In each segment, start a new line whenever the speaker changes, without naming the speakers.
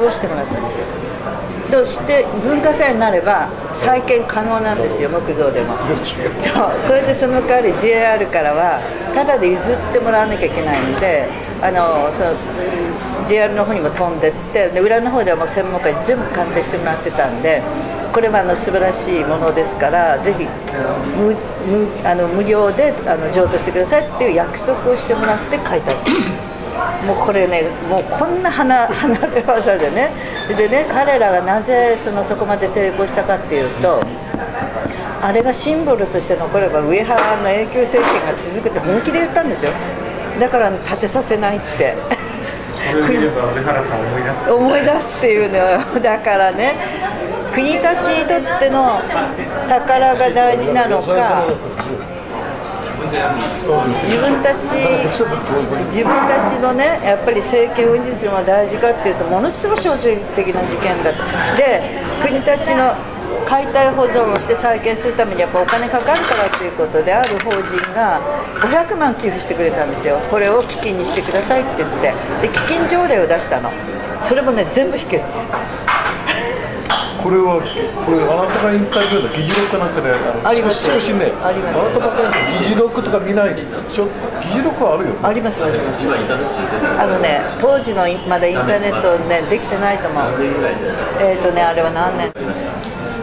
をしてもらったんですよ。そして文化財になれば再建可能なんですよ木造でも。そうそれでその代わり JR からはただで譲ってもらわなきゃいけないのであのその JR の方にも飛んでってで裏の方ではもう専門家に全部鑑定してもらってたんでこれはあの素晴らしいものですからぜひ無無あの無料であの譲渡してくださいっていう約束をしてもらって解体したもうこれねもうこんな離 離れ技でね。でね彼らがなぜそのそこまで抵抗したかっていうとあれがシンボルとして残れば上原の永久政権が続くって本気で言ったんですよ。だから建てさせないって。
思い出す。
思い出すっていうのよだからね国たちにとっての宝が大事なのか自分たち自分たちのねやっぱり政権を維持するのが大事かっていうとものすごい象徴的な事件だった。で国たちの解体保存をして再建するためにやっぱお金かかるからということである法人が500万寄付してくれたんですよ。これを基金にしてくださいって言って。で基金条例を出したの。それもね全部否決。
これはこれあなたがインタビューの議事録かなんかであ
ります。
少ね
あります。
なたばっかり議事録とか見ないとちょ？議事録はあるよ。ね
ありますあります。あのね当時のまだインターネットねできてないと思う。えっ、とねあれは何年？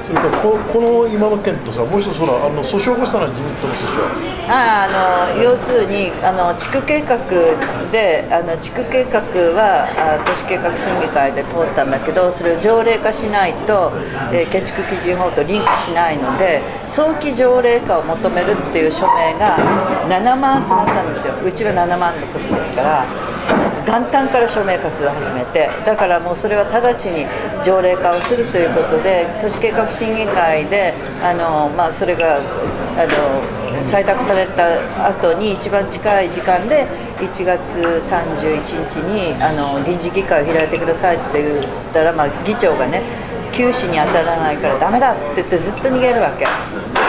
それからここの今の件とさもう一つあの訴訟を起こしたのは自民党の訴訟。
ああの要するにあの地区計画であの地区計画はあ都市計画審議会で通ったんだけどそれを条例化しないと、えー建築基準法とリンクしないので早期条例化を求めるっていう署名が7万集まったんですよ。うちは7万の年ですから元旦から署名活動を始めてだからもうそれは直ちに条例化をするということで都市計画審審議会であの、まあ、それがあの採択された後に一番近い時間で1月31日にあの臨時議会を開いてくださいって言ったら、まあ、議長がね九死に当たらないからダメだって言ってずっと逃げるわけ。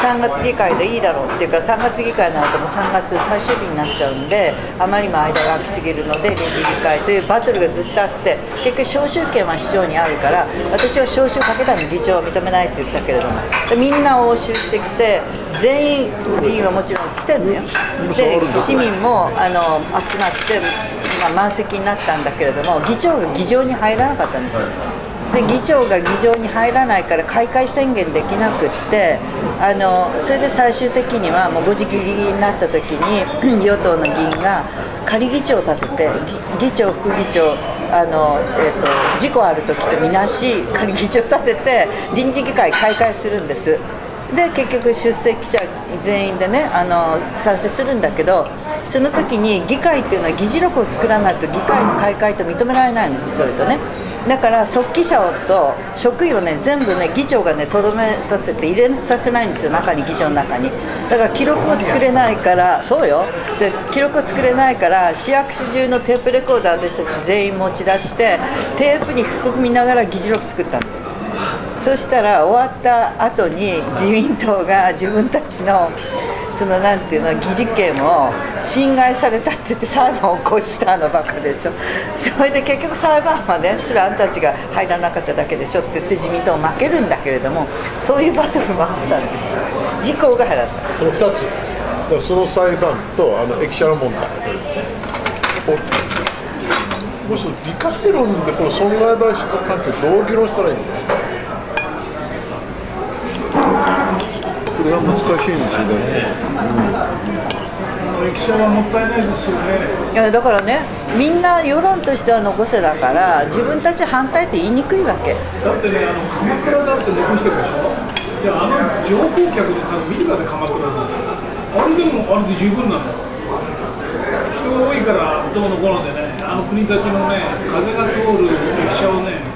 3月議会でいいだろうっていうか3月議会になるともう3月最終日になっちゃうんであまりにも間が空きすぎるので臨時議会というバトルがずっとあって結局招集権は市長にあるから私は招集かけたのに議長は認めないって言ったけれどもでみんな応酬してきて全員議員はもちろん来てるのよ。で市民もあの集まって、まあ、満席になったんだけれども議長が議場に入らなかったんですよで議長が議場に入らないから開会宣言できなくってあのそれで最終的にはもう5時ギリギリになった時に 与党の議員が仮議長を立てて議長副議長あの、えー、と事故ある時とみなし仮議長を立てて臨時議会開会するんです。で結局出席者全員でねあの賛成するんだけどその時に議会っていうのは議事録を作らないと議会の開会と認められないんですそれとね。だから速記者と職員をね全部ね議長がねとどめさせて入れさせないんですよ中に議場の中に。だから記録を作れないからそうよ。で記録を作れないから市役所中のテープレコーダー私たち全員持ち出してテープに含みながら議事録作ったんです。そしたら終わった後に自民党が自分たちのそのなんていうの議事権を侵害されたって言って裁判を起こしたのバカでしょ。それで結局裁判はねそれあんたたちが入らなかっただけでしょって言って自民党負けるんだけれどもそういうバトルもあったんです。時効が払った。
この2つ。その裁判とあの駅舎の問題おもし理解論でこの損害賠償と関係どう議論したらいいんですか？これは難しいんですよね
駅舎はもったいないですよね。
いやだからねみんな世論としては残せだから自分たち反対って言いにくいわけ
だってね、あの鎌倉だって残してるでしょ。いや、あの乗降客の数見てください、鎌倉の。あれでもあれで十分なんだよ。人が多いからどうのこうのでね、あの国たちのね、風が通る駅舎をね、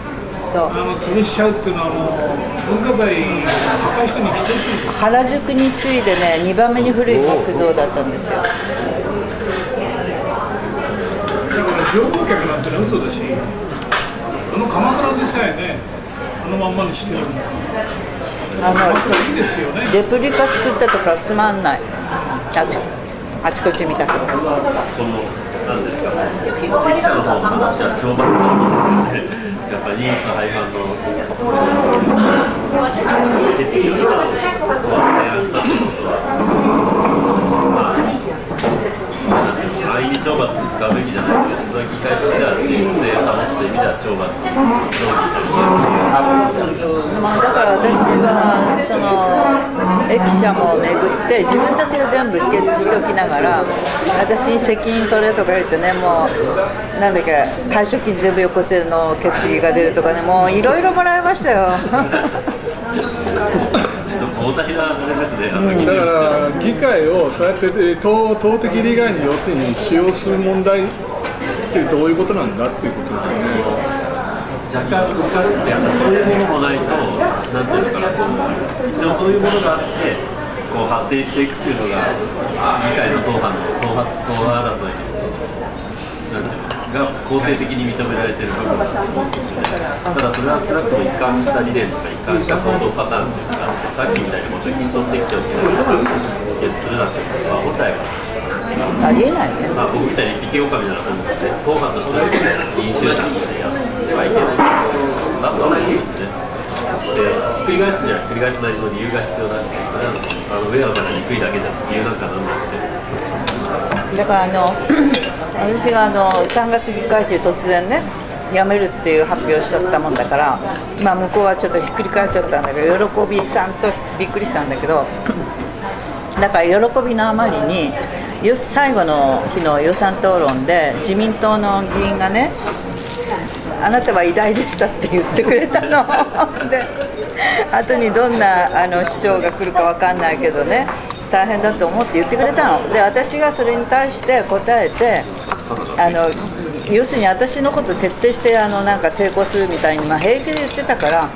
そう
あの潰しちゃうっていうのはもう文化財破壊してに等しいですよ。
原宿に次いでね2番目に古い木造だったんですよ
だから乗降客なんてのは嘘だし、あの鎌倉でさえね、あのまんまにしてるんだ。
あの
いいですよね。
レプリカ作ったとかつまんないあちあちこち見たけど
なんですか、記者の方の話は懲罰なんですよね。やっぱり人数廃盤の決議をしたことは提案したということは、まあ、安易に懲罰に使うべきじゃないけど、普通は議会としては自律性を保つという意味では懲罰
まあ、だから私はその駅舎も巡って自分たちが全部決しておきながら私に責任取れとか言ってねもうなんだっけ退職金全部よこせの決議が出るとかねもういろいろもらいましたよ
膨大なあれですね、あの議
だから議会をそうやってえー党党的利害に要するに使用する問題ってどういうことなんだっていうことですよね。
若干難しくて、やっぱそういうものもないと、なんていうのかな、こう一応そういうものがあって、こう発展していくっていうのが、議会の党派の党派党派争いのなんていうのが肯定的に認められている部分だと思うんですよね。ただそれは少なくとも一貫した理念とか一貫した行動パターンというのがあって、さっきみたいにもう貯金取ってきておきながら議決するなんていうことは本来は
ありえないね
まあ、僕みたいに一匹狼ならと思って、党派としては議員集団でやってはいけないだと思うんですね。で、ひっくり返すにはひっくり返すなりの理由が必要だし、それはあの上原さんが憎いだけじゃ理由なんかなんなくて、
だからあの私があの3月議会中突然ね辞めるっていう発表しちゃったもんだから、まあ、向こうはちょっとひっくり返っちゃったんだけど喜びさんとびっくりしたんだけどだから喜びのあまりに最後の日の予算討論で自民党の議員がねあなたは偉大でしたって言ってくれたの。で後にどんなあの主張が来るか分かんないけどね大変だと思って言ってくれたの。で私がそれに対して答えてあの要するに私のこと徹底してあのなんか抵抗するみたいに、まあ、平気で言ってたから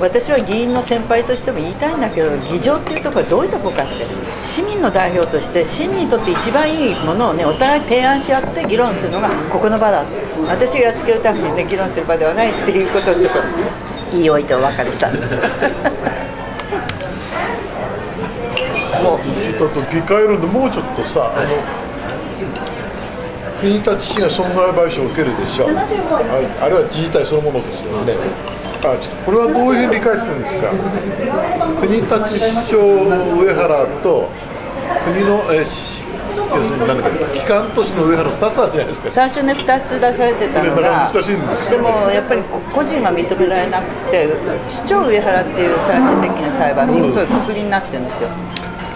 私は議員の先輩としても言いたいんだけど議場っていうところはどういうところかって市民の代表として市民にとって一番いいものをねお互い提案し合って議論するのがここの場だ私がやっつけるためにね議論する場ではないっていうことをちょっと言い置いてお別れしたんです。
もうえっと議会論でもうちょっとさ、あの国立市が損害賠償を受けるでしょ、はい、あるいは自治体そのものですよね。あちょっとこれはどういうふうに理解するんですか？国立市長上原と国の、えし要するに何だか機関都市の上原2つあるじゃないですか。
最初ね2つ出されてたのが
か難しいんです
でもやっぱり個人は認められなくて市長上原っていう最終的な裁判所もそういうくくりになってるんですよ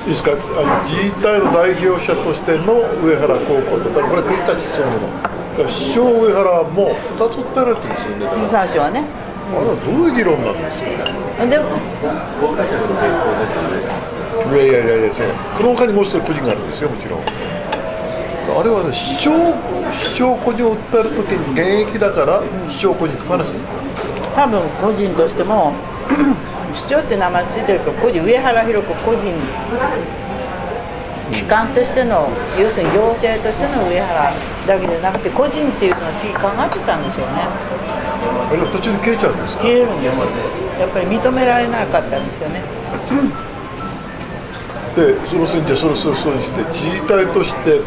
ですかあの自治体の代表者としての上原高校とだからこれ国立市そのもの。だから市長上原も2つ訴えられてるんですよね
最初はね
あれはどういう議論なんですか
でも
公開者の成功ですよね。
いやいやいやいやこの他にもう一つ個人があるんですよもちろん。あれはね市長市長個人を訴えるときに現役だから市長個人手放す
多分個人としても市長って名前ついてるから個人上原弘子個人機関としての要するに行政としての上原だけでなくて個人っていうのを次考えてたんでしょうね。
あれは途中で消えちゃうんですか？
消えるんですよ。やっぱり認められなかったんですよね。
でその線じゃそれそれそうにして自治体として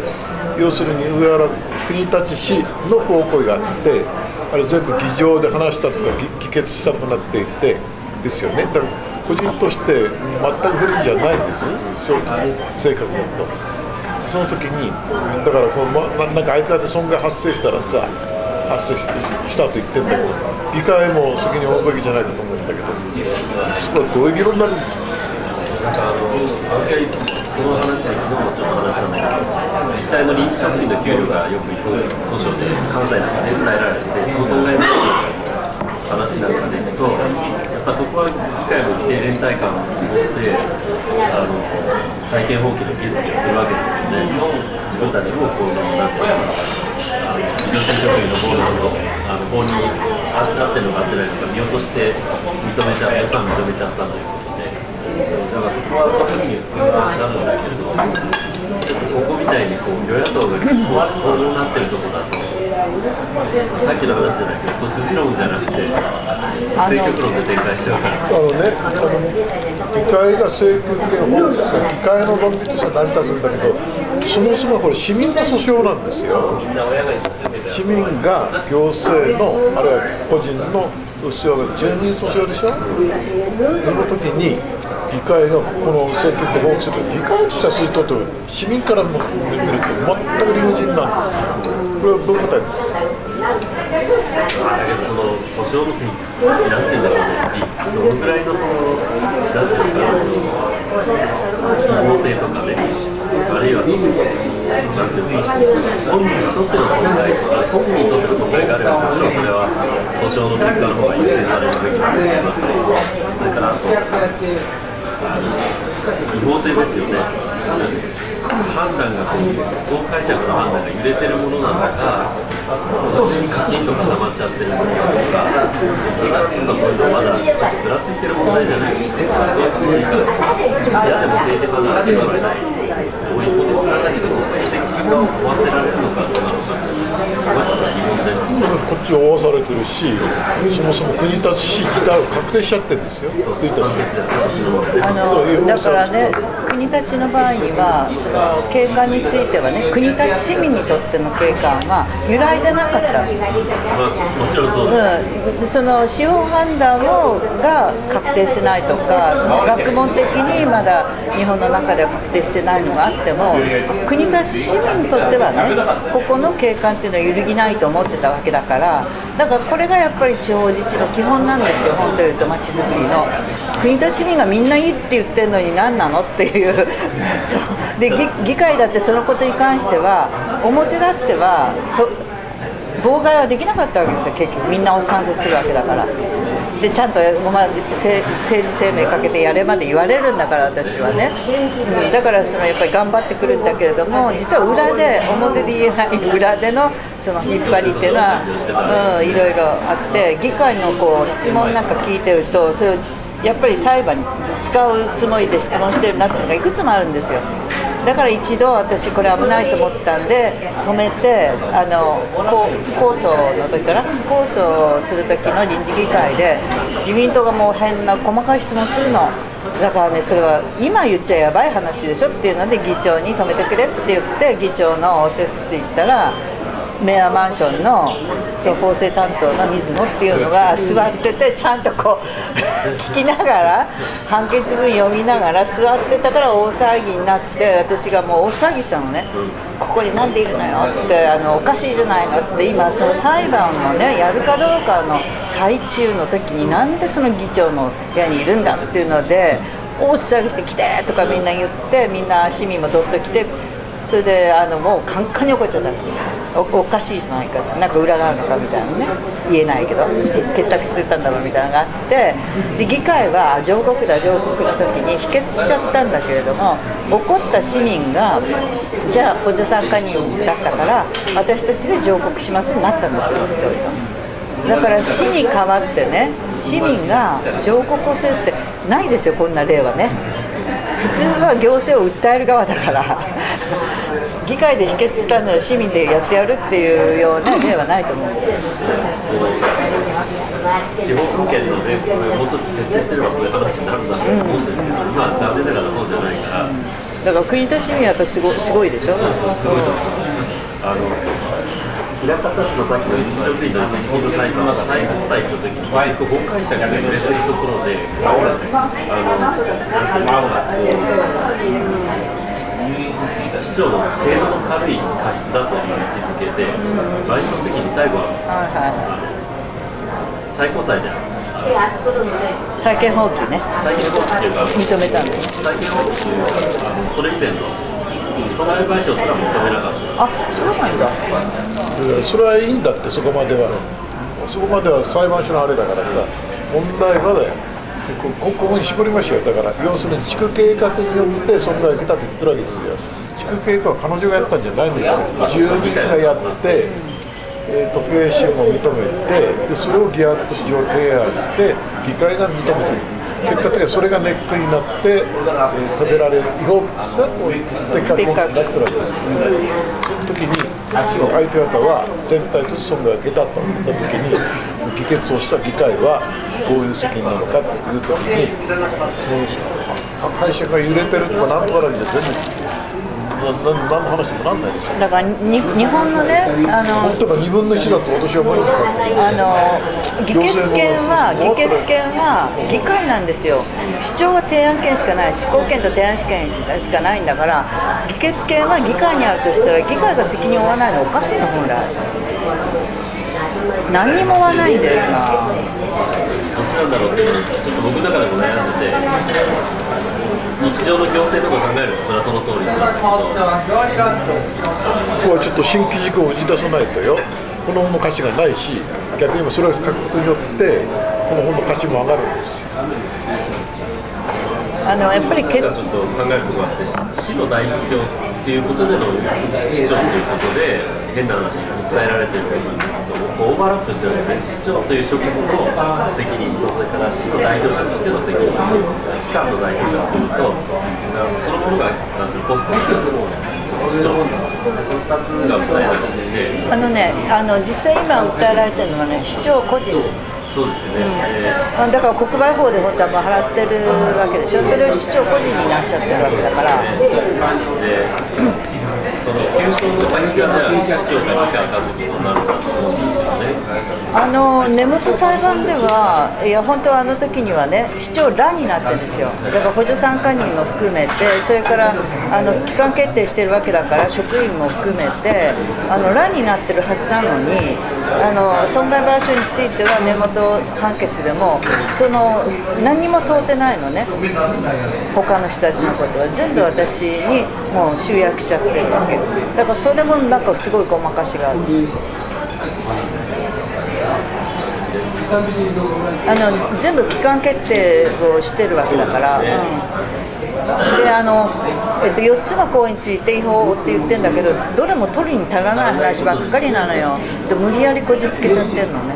要するに上原国立市の不法行為があってあれ全部議場で話したとか議議決したとかなっていてですよね。だから個人として全く不利じゃないんです。そう正確だと。その時にだからこの、ま、なんか相方で損害発生したらさ発生したと言ってんだけど議会も責任を負うべきじゃないかと思うんだけどそこはどういう議論になるんですか？
なんかあの、その話で昨日もちょっと話したんだけど、実際の臨時職員の給料がよく訴訟で関西なんかで訴えられて、その損害賠償の話なんかでいくと、やっぱそこは議会も一定連帯感を持って、あの債権放棄の決議をするわけですよね。自分たちもこうなんていうのかな。行政職員のボーナスをあの法に合ってるのか合ってないのか見落として認めちゃ予算認めちゃったということで。だからそこはそういうふうに普通はなるんだけれど、ちょっとそこみたいにこう与野党がこうなってるところだと、さっきの話じゃないけど、そう筋論じゃなくて、政局論で展開しちゃうから。
あのね、あの議会が政局権を放棄する議会の論理としては成り立つんだけど、そもそもこれ市民の訴訟なんですよ市民が行政のあるいは個人の訴訟住民訴訟でしょ？その時に議会がこの請求って放棄する議会としては筋取って市民から見ると全く理不尽なんですよこれはどう答えますかあ
だけどその訴訟の定義なんて言うんでしょうねどのぐらいのそのなんていうかその違法性とかねあるいはそのなんていうか本人にとっての損害とか本人にとっての損害があればもちろんそれは訴訟の結果の方が優先されるべきだと思いますそれからあとあの違法性ですよね判断がこう法解釈の判断が揺れてるものなのかカチンと固まっちゃってるものなのか計画のこういうのまだちょっとぐらついてる問題じゃないですかそういうところに関してい。やでも政治家が責められない多い方ですからだけどその責任が負わせられるのかどうなのかこっ
ちを負わされてるしそもそも国立市自体を確定しちゃってるんですよ。国立
あのだからね国立の場合にはその景観についてはね国立市民にとっての景観は揺らいでなかった、う
まあもちろんそうです。
ん、その司法判断をが確定してないとかその学問的にまだ日本の中では確定してないのがあっても国立市民にとってはねここの景観っていうのは揺るぎないと思ってたわけだからだからこれがやっぱり地方自治の基本なんですよ本当言うとまちづくりの国と市民がみんないいって言ってるのに何なのっていう。そう。で議議会だってそのことに関しては表立ってはそ妨害はできなかったわけですよ結局。みんなを賛成するわけだから。でちゃんと、まあ、せ政治生命かけてやれまで言われるんだから私はね、うん、だからそのやっぱり頑張ってくるんだけれども実は裏で表で言えない 裏でのその引っ張りっていうのは、うん、いろいろあって議会のこう質問なんか聞いてるとそれをやっぱり裁判に使うつもりで質問してるなっていうのがいくつもあるんですよ。だから一度私これ危ないと思ったんで止めてあの控訴の時から控訴する時の臨時議会で自民党がもう変な細かい質問するの。だからねそれは今言っちゃやばい話でしょっていうので議長に止めてくれって言って議長の応接室行ったらメアマンションのその法制担当の水野っていうのが座っててちゃんとこう聞きながら判決文読みながら座ってたから大騒ぎになって私がもう大騒ぎしたのね。ここになんでいるのよってあのおかしいじゃないのって今その裁判をねやるかどうかの最中の時になんでその議長の部屋にいるんだっていうので大騒ぎして来てとかみんな言ってみんな市民もどっと来てそれであのもうカンカンに怒っちゃったおおかしいじゃないかなんか裏があるのかみたいなね。言えないけど。結託してたんだろうみたいなのがあって。で議会は上告だ上告の時に否決しちゃったんだけれども怒った市民がじゃあ補助参加人だったから私たちで上告しますになったんですよ実を言うとだから市に代わってね市民が上告をするってないですよこんな例はね。普通は行政を訴える側だから。議会で否決したなら市民でやってやるっていうような例はないと思うんです。よ
地方府県のね、もうちょっと徹底してればそういう話になるんだと思うんですけど、まあ残念ながらそうじゃないから、
だから国と市民はやっぱすごすごいでしょ？
すごいと思う。あの平方市のさっきの臨床的な一時金の裁判、最高裁の時に、法解釈が揺れてるところで、あの、なんていうのかな、市長の程度の軽い過失だという位置づけで、賠償責任、最後は
はいは
最高裁で、
い債権放棄ね。
債権放棄というか、
認めたんで。す
債権放棄というか、あのそれ以前の損害賠償すら認めなかった。
あそうなんだ。
えーそれはいいんだってそこまでは。そこまでは裁判所のあれだからさ問題はだよここここに絞りましたよ。だから要するに地区計画によって損害を受けたって言ってるわけですよ地区計画は彼女がやったんじゃないんですよ。住民がやって、えー、と経営支援も認めてでそれを議案として提案して議会が認めてる結果的にはそれがネックになって、えー立てられる違法ですか的確になってるわけですその時に相手方は全体として損害を受けたと言った時に議決をした議会はどういう責任なのかという時にもう解釈が揺れてるとかなんとかだけじゃ全然何の話にもなんないでしょ
だからに日本のねあの
例えば2分の1だと私は思います。か
あの議決権は議決権は議会なんですよ。主張は提案権しかない執行権と提案権しかないんだから議決権は議会にあるとしたら議会が責任を負わないのおかしいの本来何にも負わないんだよ今。
どっちなんだろうっていうのちょっと僕の中でも悩んでて日常の行政とか考えるとそれはその通り。
ここはちょっと新規事項を打ち出さないとよ。この本の価値がないし逆にそれを書くことによってこの本の価値も上がるんです。よ
あのやっぱりけ
ちょっと考えるところがあって市の代表っていうことでの市長ということで変な話訴えられてる部分オーバーラップしてるので市長という職務と責任とそれから市の代表者としての責任と機関の代表者というとそのものがなんていうのポスト市長その2つが訴えられていて
あのねあの実際今訴えられてるのはね市長個人です。
そうですよね、えー
あだから国売法で本当はもう払ってるわけでしょ？それを市長個人になっちゃってるわけだから。
で、その急騰の先がじゃあ市長がなきゃあかんってことになるかと思うんですよね。
あの根元裁判ではいや本当はあの時にはね市長らになってるんですよ。だから補助参加人も含めてそれからあの期間決定してるわけだから職員も含めてあのらになってるはずなのにあの損害賠償については根元判決でもその何も問うてないのね。他の人たちのことは全部私にもう集約しちゃってるわけ。だからそれもなんかすごいごまかしがある。あの全部期間決定をしてるわけだから、うん、であの、えっと、4つの項について違法って言ってるんだけどどれも取りに足らない話ばっかりなのよで無理やりこじつけちゃってるのね、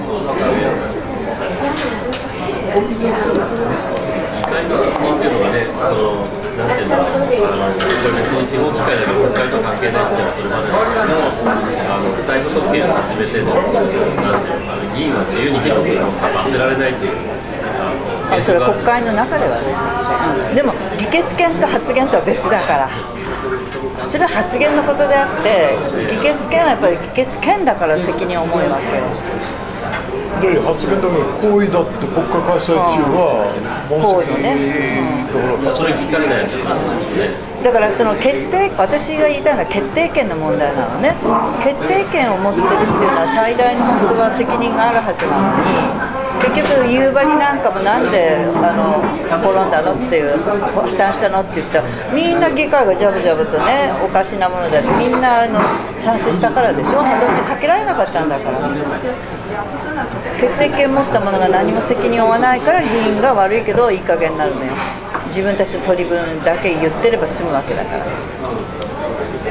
なんていうんだろう、あの別に地方議会だけ国会と関係ないって言ったらそれまでだけど、あの具体の特権を始めての、なんていうのあの議員は自由に議論するのを罰せられないっていう。
それは国会の中ではね、うんでも議決権と発言とは別だから。それは発言のことであって議決権はやっぱり議決権だから責任重いわけよ。
で発言だけど行為だって国家開催中は問責
行為ね。
だから
それ聞かれない。
だからその決定私が言いたいのは決定権の問題なのね。決定権を持ってるっていうのは最大の本当は責任があるはずなのに結局夕張なんかもなんであの転んだのっていう破綻したのって言ったらみんな議会がジャブジャブとねおかしなものだってみんなあの賛成したからでしょ？歯止めかけられなかったんだから。決定権持った者が何も責任を負わないから議員が悪いけどいい加減になるのよ。自分たちの取り分だけ言ってれば済むわけだから。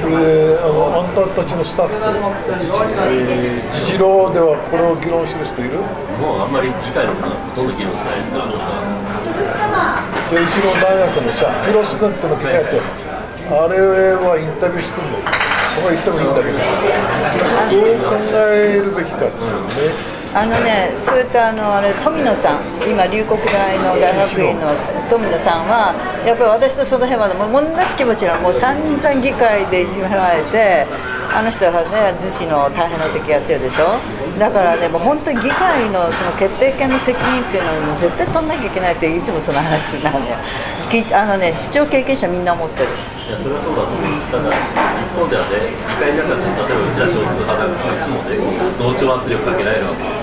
これあのあんたたちのスタッフ、えー、議事郎ではこれを議論してる人いる？
もうあんまり議会のほとんど議論しないですか？ら、僕は
でうちの大学のさヒロス君っての聞かれてあれはインタビューしてんの？ここは言ってもいいんだけどどう考えるべきかっていうね。
あのね、それとあのあれ富野さん、今、龍谷大の大学院の富野さんは、やっぱり私とその辺はもう同じ気持ちなの、もう散々議会でいじめられて、あの人はね、逗子の大変な時やってるでしょ、だからね、もう本当に議会のその決定権の責任っていうのは、もう絶対取んなきゃいけないって、いつもその話になるのよ、あのね、市長経験者みんな持ってる。
いやそれはそうだと思う。ただ一方ではね議会の中で例えばうちら少数派なんかいつもね同調圧力かけられるわけ。です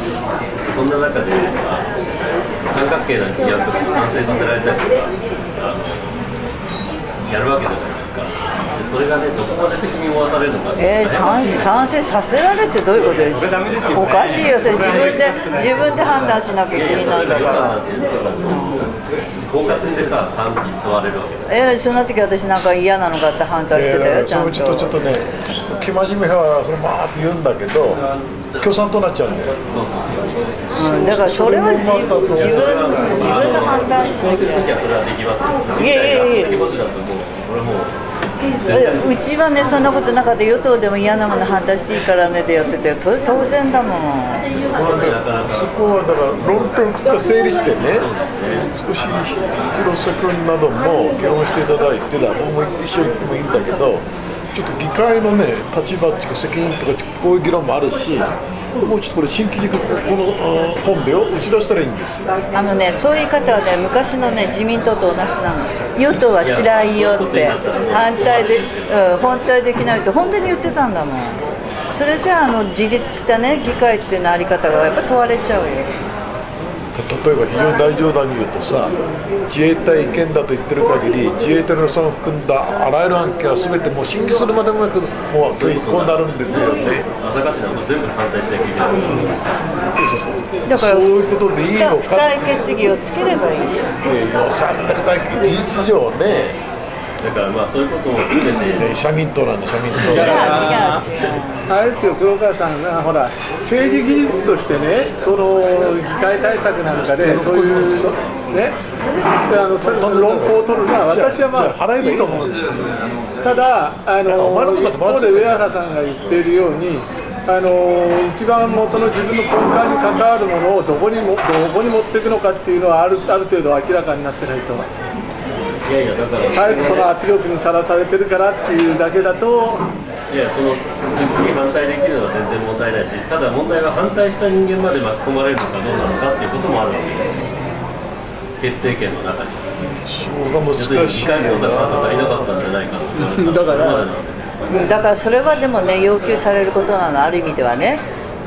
そんな中で、まあ、三角形な議案とかも賛成させられたりとかあのやるわけじゃないですか。でそれがねどこまで責任を負わされるのか
えー、賛賛成させられてどういうことよ、おかしいよ、それ自分で自分で判断しなきゃいけないんだから。
包括してさ賛否問われるわけだ。
えー、そんな時私なんか嫌なのかって反対してたよ、
えー
ちゃん
ちょっとちょっとね生真面目派はそれまーって言うんだけど共産となっちゃうんだよ
うん、だからそれは自分自分自分の判断しなきゃ。いやいやいや
うこれはもう
うちはねそんなことなかった。与党でも嫌なもの反対していいからねでやっててと当然だもん。
そこはだから論点いくつか整理してね少し広瀬君なども議論していただいてだ僕も一緒に行ってもいいんだけどちょっと議会のね立場っていうか責任とかこういう議論もあるしもうちょっとこれ新規軸ここのあ本でを打ち出したらいいんですよ。
あのねそういう方はね昔のね自民党と同じなの。与党は辛いよって反対で、うん、反対できないって本当に言ってたんだもん。それじゃああの自立したね議会っていうのあり方がやっぱ問われちゃうよ
例えば非常に大冗談に言うとさ自衛隊違憲だと言ってる限り自衛隊の予算を含んだあらゆる案件は全てもう審議するまでもなくもうこうなるんですよね。
朝霞市なんか全部反対しなきゃいけない、
だから
そういうことでいいの
付
か
帯決議をつければいい
っていう予算だけ事実上ね
だからまあそういうことも含めて
ね社民党なんだ社民党
違う違う違う。
あれですよ黒川さんがほら政治技術としてねその議会対策なんかでそういうのねあのその論法を取るのは私はま
あ払えばいい
と思う。んですただあの一方で上原さんが言っているようにあの一番元の自分の根幹に関わるものをどこにもどこに持っていくのかっていうのはあるある程度明らかになってないと。
いやいやだから
あえてその圧力にさらされてるからっていうだけだと。
いやそのすぐに反対できるのは全然問題ないしただ問題は反対した人間まで巻き込まれるのかどうなのかっていうこともあるわけ決定権の中に
そこが難しい
議会の予算が足りなかったんじゃない。かと
だから
だからそれはでもね要求されることなのある意味ではね。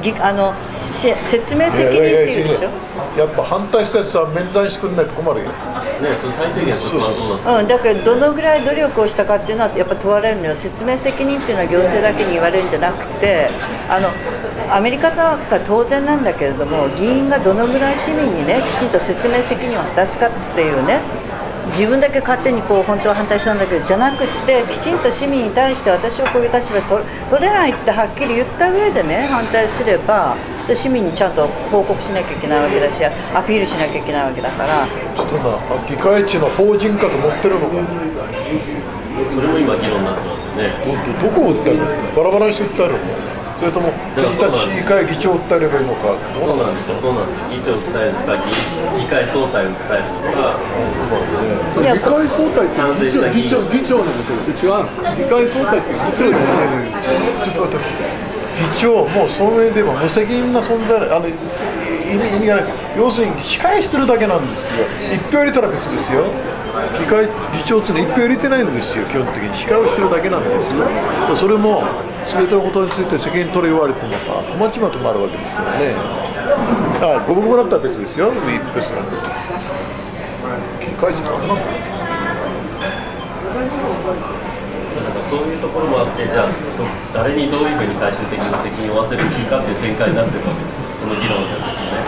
ぎあのし説明責任っていうでしょ？
やっぱ反対したやつは免罪してくんないと困るよ
ねそ最低限そこはそうだ
うん、だからどのぐらい努力をしたかっていうのはやっぱ問われるのよ。説明責任っていうのは行政だけに言われるんじゃなくてあのアメリカなんか当然なんだけれども議員がどのぐらい市民にねきちんと説明責任を果たすかっていうね自分だけ勝手にこう本当は反対したんだけどじゃなくってきちんと市民に対して私はこういう立場取取れないってはっきり言った上でね反対すればそれ市民にちゃんと報告しなきゃいけないわけだしアピールしなきゃいけないわけだから。
ちょっとな議会地の法人格持ってるのか
それも今議論になってますよね。
どどこを訴えるの？バラバラにして訴えるの？それとも国立市議会議長を訴えればいいのかど
そうう
な
んですよそうなんです。よ議長を訴えるのか議議会総体を訴えるのか。
いや
議会総体って議長議長議長のことですよ。違う。の議会総体って議長じゃない
ちょっと待って。議長もうその上でも無責任な存在あの意味意味がない。要するに司会してるだけなんですよ。一票入れたら別ですよ議会議長っていうのは一票入れてないんですよ基本的に司会をしてるだけなんですよ。それも全てのことについて責任取れ言われてもさ困っちまうともあるわけですよね。あ五分五分だったら別です。よ別なんで議会時間なんだ
なんかそういうところもあってじゃあど誰にどういうふうに最終的に責任を負わせるんですかっていう展開になってるわけです。よその議論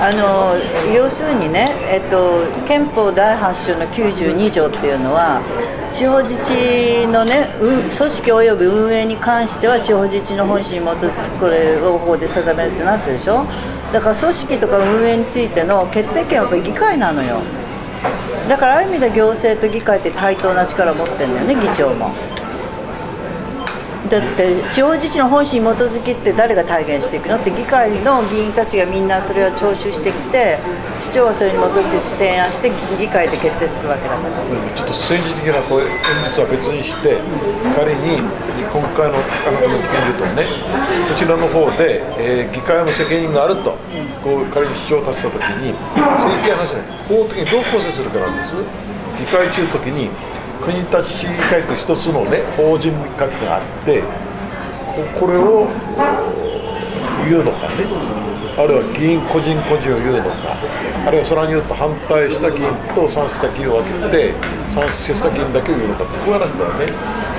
あの要するにね、えっと、憲法第8章の92条っていうのは地方自治の、ね、組織及び運営に関しては地方自治の本心に基づきこれを法で定めるってなってるでしょ？だから組織とか運営についての決定権はやっぱり議会なのよだからある意味で行政と議会って対等な力を持ってるんだよね議長も。だって地方自治の本心に基づきって誰が体現していくのって議会の議員たちがみんなそれを聴取してきて市長はそれに基づいて提案して議会で決定するわけだから。
ちょっと政治的なこう演説は別にして仮に今回のあなたの事件で言うとねこちらの方で、えー議会の責任があるとこう仮に主張を立てた時に政治的な話ね法的にどう構成するかなんです。議会中の時に国立市議会と一つのね法人格があってここれを言うのかねあるいは議員個人個人を言うのかあるいはそれによって反対した議員と賛成した議員を分けて賛成した議員だけを言うのかってこういう話だよね。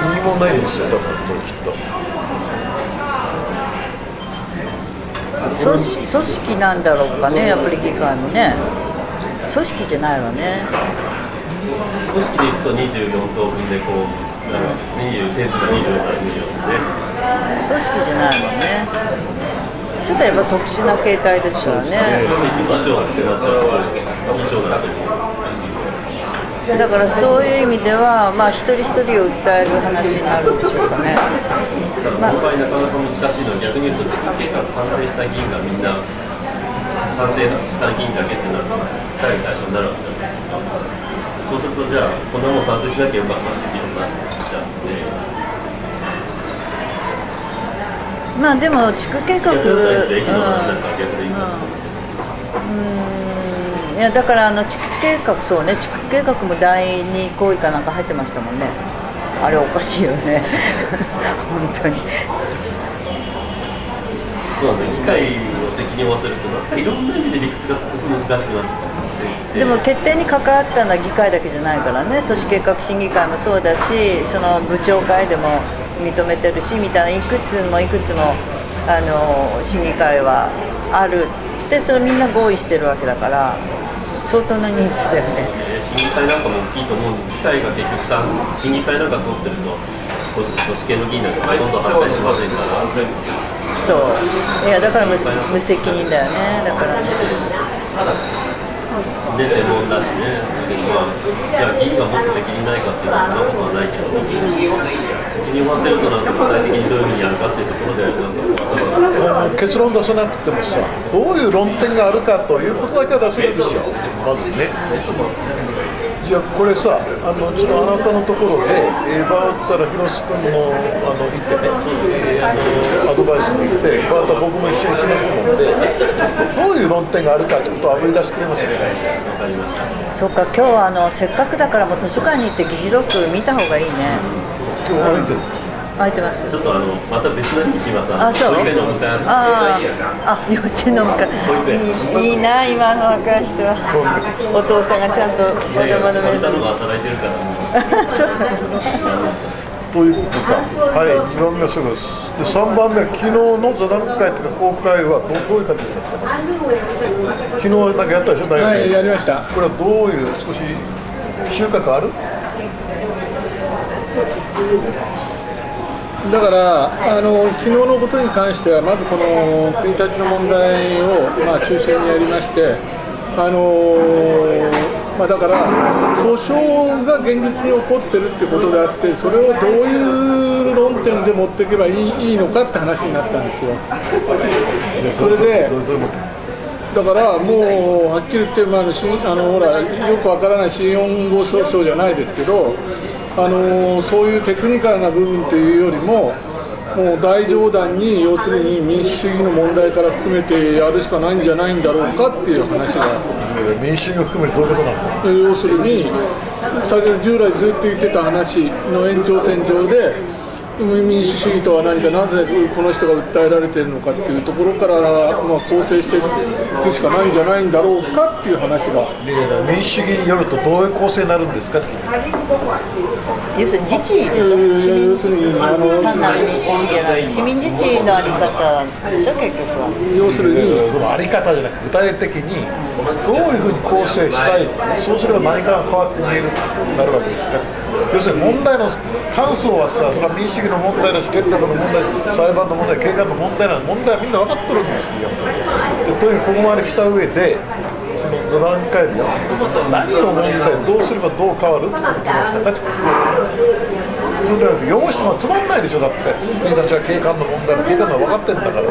何もないんですよ多分これきっと。
組織組織なんだろうかねやっぱり議会もね。組織じゃないわね。
組織でいくと24等分でこうなんか20定数が24から24で。
組織じゃないもんね。ちょっとやっぱ特殊な形態ですからね。だからそういう意味ではまあ一人一人を訴える話になるんでしょうかね
ただ今回なかなか難しいのは逆に言うと地区計画賛成した議員がみんな賛賛成した議員だけってなると逮捕対象になるわけじゃないですかそうするとじゃあこんなもん賛成しなきゃよかったって議論になっちゃって
まあでも地区計画
逆だったら税金の話なん。
うん。いやだからあの地区計画そうね地区計画も第二行為かなんか入ってましたもんねあれおかしいよね。本当に。
そうなんです議会の責任を忘れるとなんかいろんな意味で理屈がすごく難しくなって
でも決定に関わったのは議会だけじゃないからね。都市計画審議会もそうだしその部長会でも認めてるしみたいないくつもいくつもあの審議会はある。でそれみんな合意してるわけだから相当な人数だよね。
えー審議会なんかも大きいと思うんで議会が結局さ審議会なんか通ってると都市系の議員なんかほとんど反対しませんから
そういやだから無無責任だよねだからね
で専門だしね、まあ、じゃあ議員がもっと責任ないかっていうのはそんなことはないけど責任を負わせるとなんか具体的にどういうふうにやるかっていうところでなんか
結論出さなくてもさどういう論点があるかということだけは出せるんでしょまずねいやこれさあのちょっとあなたのところで、えー、バーったら広瀬君のあの行ってね、えーあのアドバイスに行ってバーったら僕も一緒に行きますのでどういう論点があるかってことをあぶり出してくれますよね
そっか今日はあのせっかくだからもう図書館に行って議事録見た方がいいね。
今日歩いてる
空いてます。
ちょっとあのまた別の日にします。
あそう？
保育園の迎え
あああ幼稚園の迎えいいいいな今の若い人は。お父さんがちゃんと子供の目
おじさんの方が働いてるから
そう。
ということか。はい2番目はそうです。で3番目は昨日の座談会というか公開はどどういう感じだったの？昨日なんかやったでしょ？大学
はいやりました。
これはどういう少し収穫ある？
だからあの昨日のことに関してはまずこの国立の問題を、まあ、中心にやりましてあのまあ、だから訴訟が現実に起こってるってことであってそれをどういう論点で持っていけばいいいいのかって話になったんですよ。それでだからもうはっきり言って、まあ、あのほらよくわからない新4号訴訟じゃないですけどあのそういうテクニカルな部分というよりももう大冗談に要するに民主主義の問題から含めてやるしかないんじゃないんだろうかっていう話が。
民主主義を含めてどういうことなの
要するに先ほど従来ずっと言ってた話の延長線上で民主主義とは何かなぜこの人が訴えられているのかっていうところから、まあ、構成していくしかないんじゃないんだろうかっていう話が。
で民主主義によるとどういう構成になるんですか
要するに自治でしょ？市民？
要するにあの
単なる民主主義じゃなくて市民自治のあり方でしょ？結局は。
要するに。
あり方じゃなく具体的にどういうふうに構成したいそうすれば何かが変わって見えるなるわけですか？要するに問題の感想はさそれは民主主義の問題だし権力の問題裁判の問題警官の問題なん問題はみんな分かってるんですよ。でというここまで来た上でその座談会で何を問題どうすればどう変わるってことを聞きました。かってそうなると読む人がつまんないでしょだって君たちは警官の問題の警官が分かってるんだから。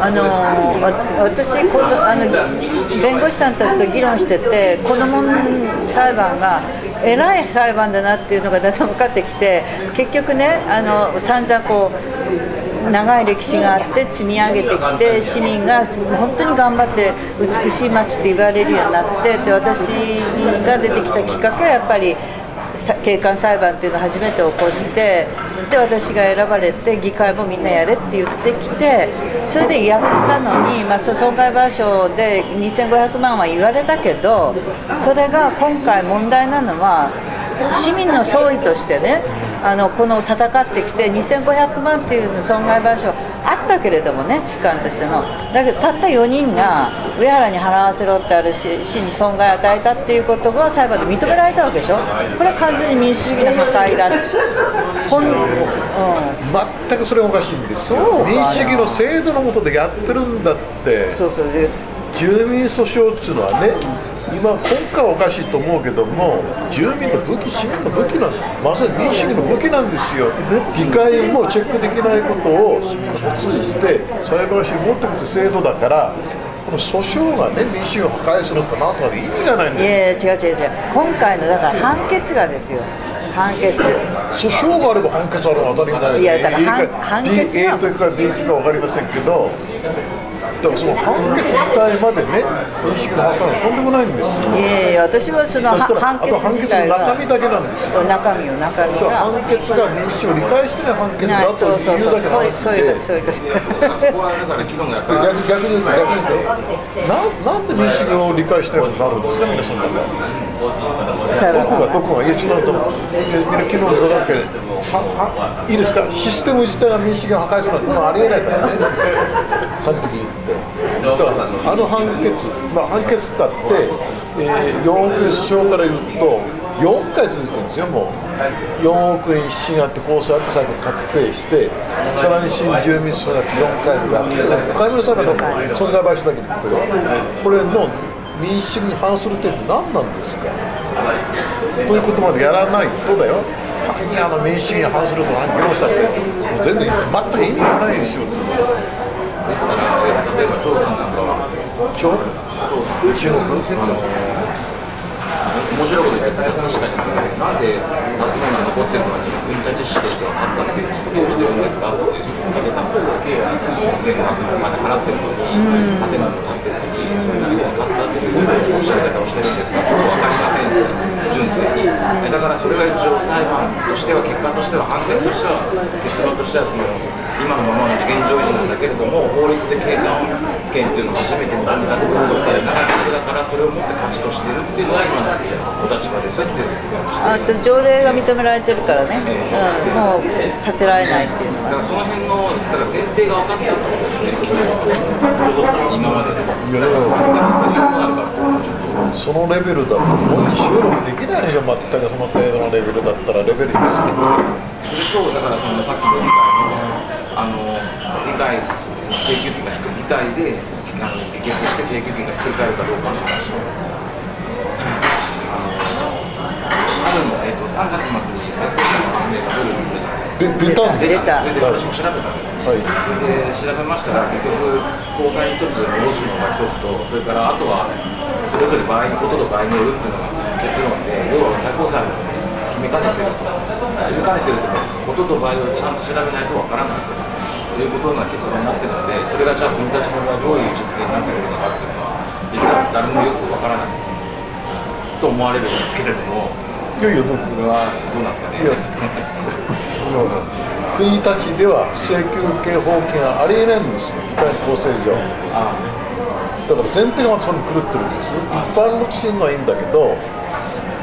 あの
私このあの弁護士さんたちと議論しててこの問裁判が偉い裁判だなっていうのがだんだん分かってきて結局ねあの散々こう長い歴史があって積み上げてきて市民が本当に頑張って美しい街って言われるようになってで私が出てきたきっかけはやっぱり警官裁判っていうのを初めて起こしてで私が選ばれて議会もみんなやれって言ってきてそれでやったのに、まあ、損害賠償で2500万は言われたけどそれが今回問題なのは市民の総意としてねあのこの戦ってきて2500万っていう損害賠償はあったけれどもね機関としての。だけどたった4人が上原に払わせろってあるし市に損害を与えたっていうことが裁判で認められたわけでしょ。これは完全に民主主義の破壊だ。ほん、うん、
全くそれがおかしいんですよ。民主主義の制度の下でやってるんだって。
そうそう。で
住民訴訟っていうのはね今今回はおかしいと思うけども住民の武器市民の武器なんまさに民主主義の武器なんですよ。議会もチェックできないことを市民が発意して裁判所に持ってくる制度だからこの訴訟がね民主主義を破壊するとかなんとかで意味がないん
い
だよ。
やいや違う違う違う。今回のだから判決がですよ。判決。
訴訟があれば判決あるのは当たり前で
いやだから
A か
判決
A
は。
というか B というか分かりませんけどだからその判決自体までね民主主義の破壊はとんでもないんですよ。
いやいや私はその判決
あと判決の中身だけなんですよ。
中身を中身が。
判決が民主を理解してない判決だと
そう
だけの話
そういう
で。
そういうそういう
逆逆に言うと逆に。言うとななんで民主を理解してないことになるんですか皆さん方どこがどこがいやちょっとみんな昨日の座談会で。ははいいですか。システム自体が民主主義を破壊するのはありえないからね。端的に言ってだからあの判決つまり判決だって、えー、4億円訴訟から言うと4回続いてるんですよもう。4億円一審あって控訴あって最後確定してさらに新住民訴訟があって4回目があって5回目の裁判の損害賠償だけに聞くよ。これの民主主義に反する点って何なんですか？ということまでやらないとだよ。仮にあの民主主義に反すると何議論したってもう全然全く意味がないですよつまり。
張さんなんかは
中
張さん
中国
あの面白いこと言ってた確かになんで建物が残ってるのに国立市としては勝ったっていう実現してるんですかって言ってたんですけど5500万まで払ってるのに建物も建ってるのにそれなりに分かったっていうおっしゃり方をしてるんですが分かりません純粋にだからそれが一応裁判としては結果としては判決としては結論としてはその今のままの現状維持なんだけれども法律で警官権っていうのを初めてもらったところでだからそれをもって勝ちとしてるっていうのが今のお立場ですって説明をして
あと条例が認められてるからね、うん、もう立てられないっていうのは。
だからその辺のだから前提が分かってると思うんですね今まででも
いやいや
そういうのがあるからこうちょっと
そのレベルだと本に収録できないよ全くその程度のレベルだったらレベル低すぎて
それとだからそのさっきの議会のあの議会請求権が低い議会であの議決して請求権がひっくり返るかどうかの話を。あの春の、えっと3月末に最高裁の判明が出るんですよ
で出た
出た
で私も調べた。んです
はい
それで調べましたら結局高裁に一つ戻すのが一つとそれからあとはそれぞれ場合にことと場合によるっていうのが結論で要は最高裁も決めかねてると決めかねてるとかことと場合をちゃんと調べないとわからないということが結論になってるのでそれがじゃあ国たちの場合どういう実現になってくるのかっていうのは実は誰もよくわからないと。思われるんですけれども。
いやいやもう
それはどうなんですかね
いや国たちでは請求権放棄がありえないんですよ議会構成上だから前提がそれに狂ってるんです一般のするのはいいんだけど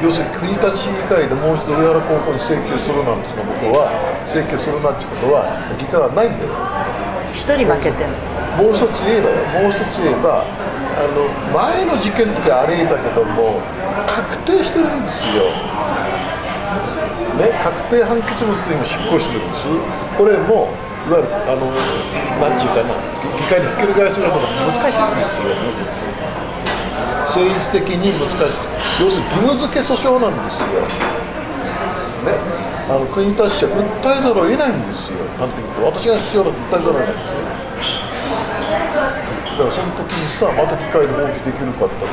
要するに国立市議会でもう一度上原高校に請求するなんていうことは請求するなってことは議会はないんだよ。
一人負けてる
もう一つ言えばよもう一つ言えばあの前の事件の時はあれだけども確定してるんですよ。ね、確定判決物で今執行してるんです。これもいわゆるあのなんていうかな議会にひっくり返すようなことが難しいんですよもう一つ政治的に難しい要するに義務付け訴訟なんですよねあの国立市は訴えざるを得ないんですよ端的に言うと私が必要だと訴えざるを得ないんですよだからその時にさまた議会で放棄できるかって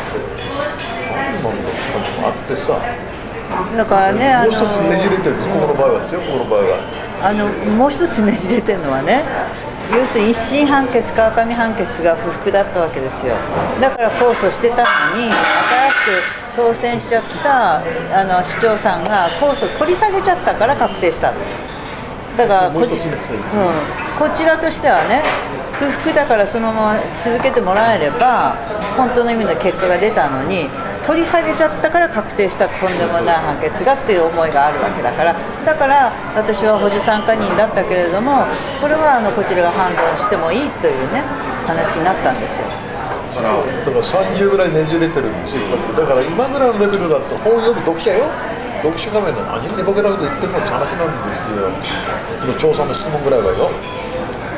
何なんだって感じもあってさ
だからね
もう一つねじれてるんですここの場合はですよここの場合は
あのもう一つねじれてるのはね要するに一審判決川上判決が不服だったわけですよ。だから控訴してたのに新しく当選しちゃったあの市長さんが控訴取り下げちゃったから確定した。だからこち,、
う
ん、こちらとしてはね不服だからそのまま続けてもらえれば本当の意味の結果が出たのに取り下げちゃったから確定したとんでもない判決がっていう思いがあるわけだから。だから私は補助参加人だったけれどもこれはあのこちらが反論してもいいというね話になったんですよ。
だから30ぐらいねじれてるんですよ。だから今ぐらいのレベルだと本読む読者よ。読書画面で何寝ぼけたこと言ってるのって話なんですよ。その調査の質問ぐらいはよ。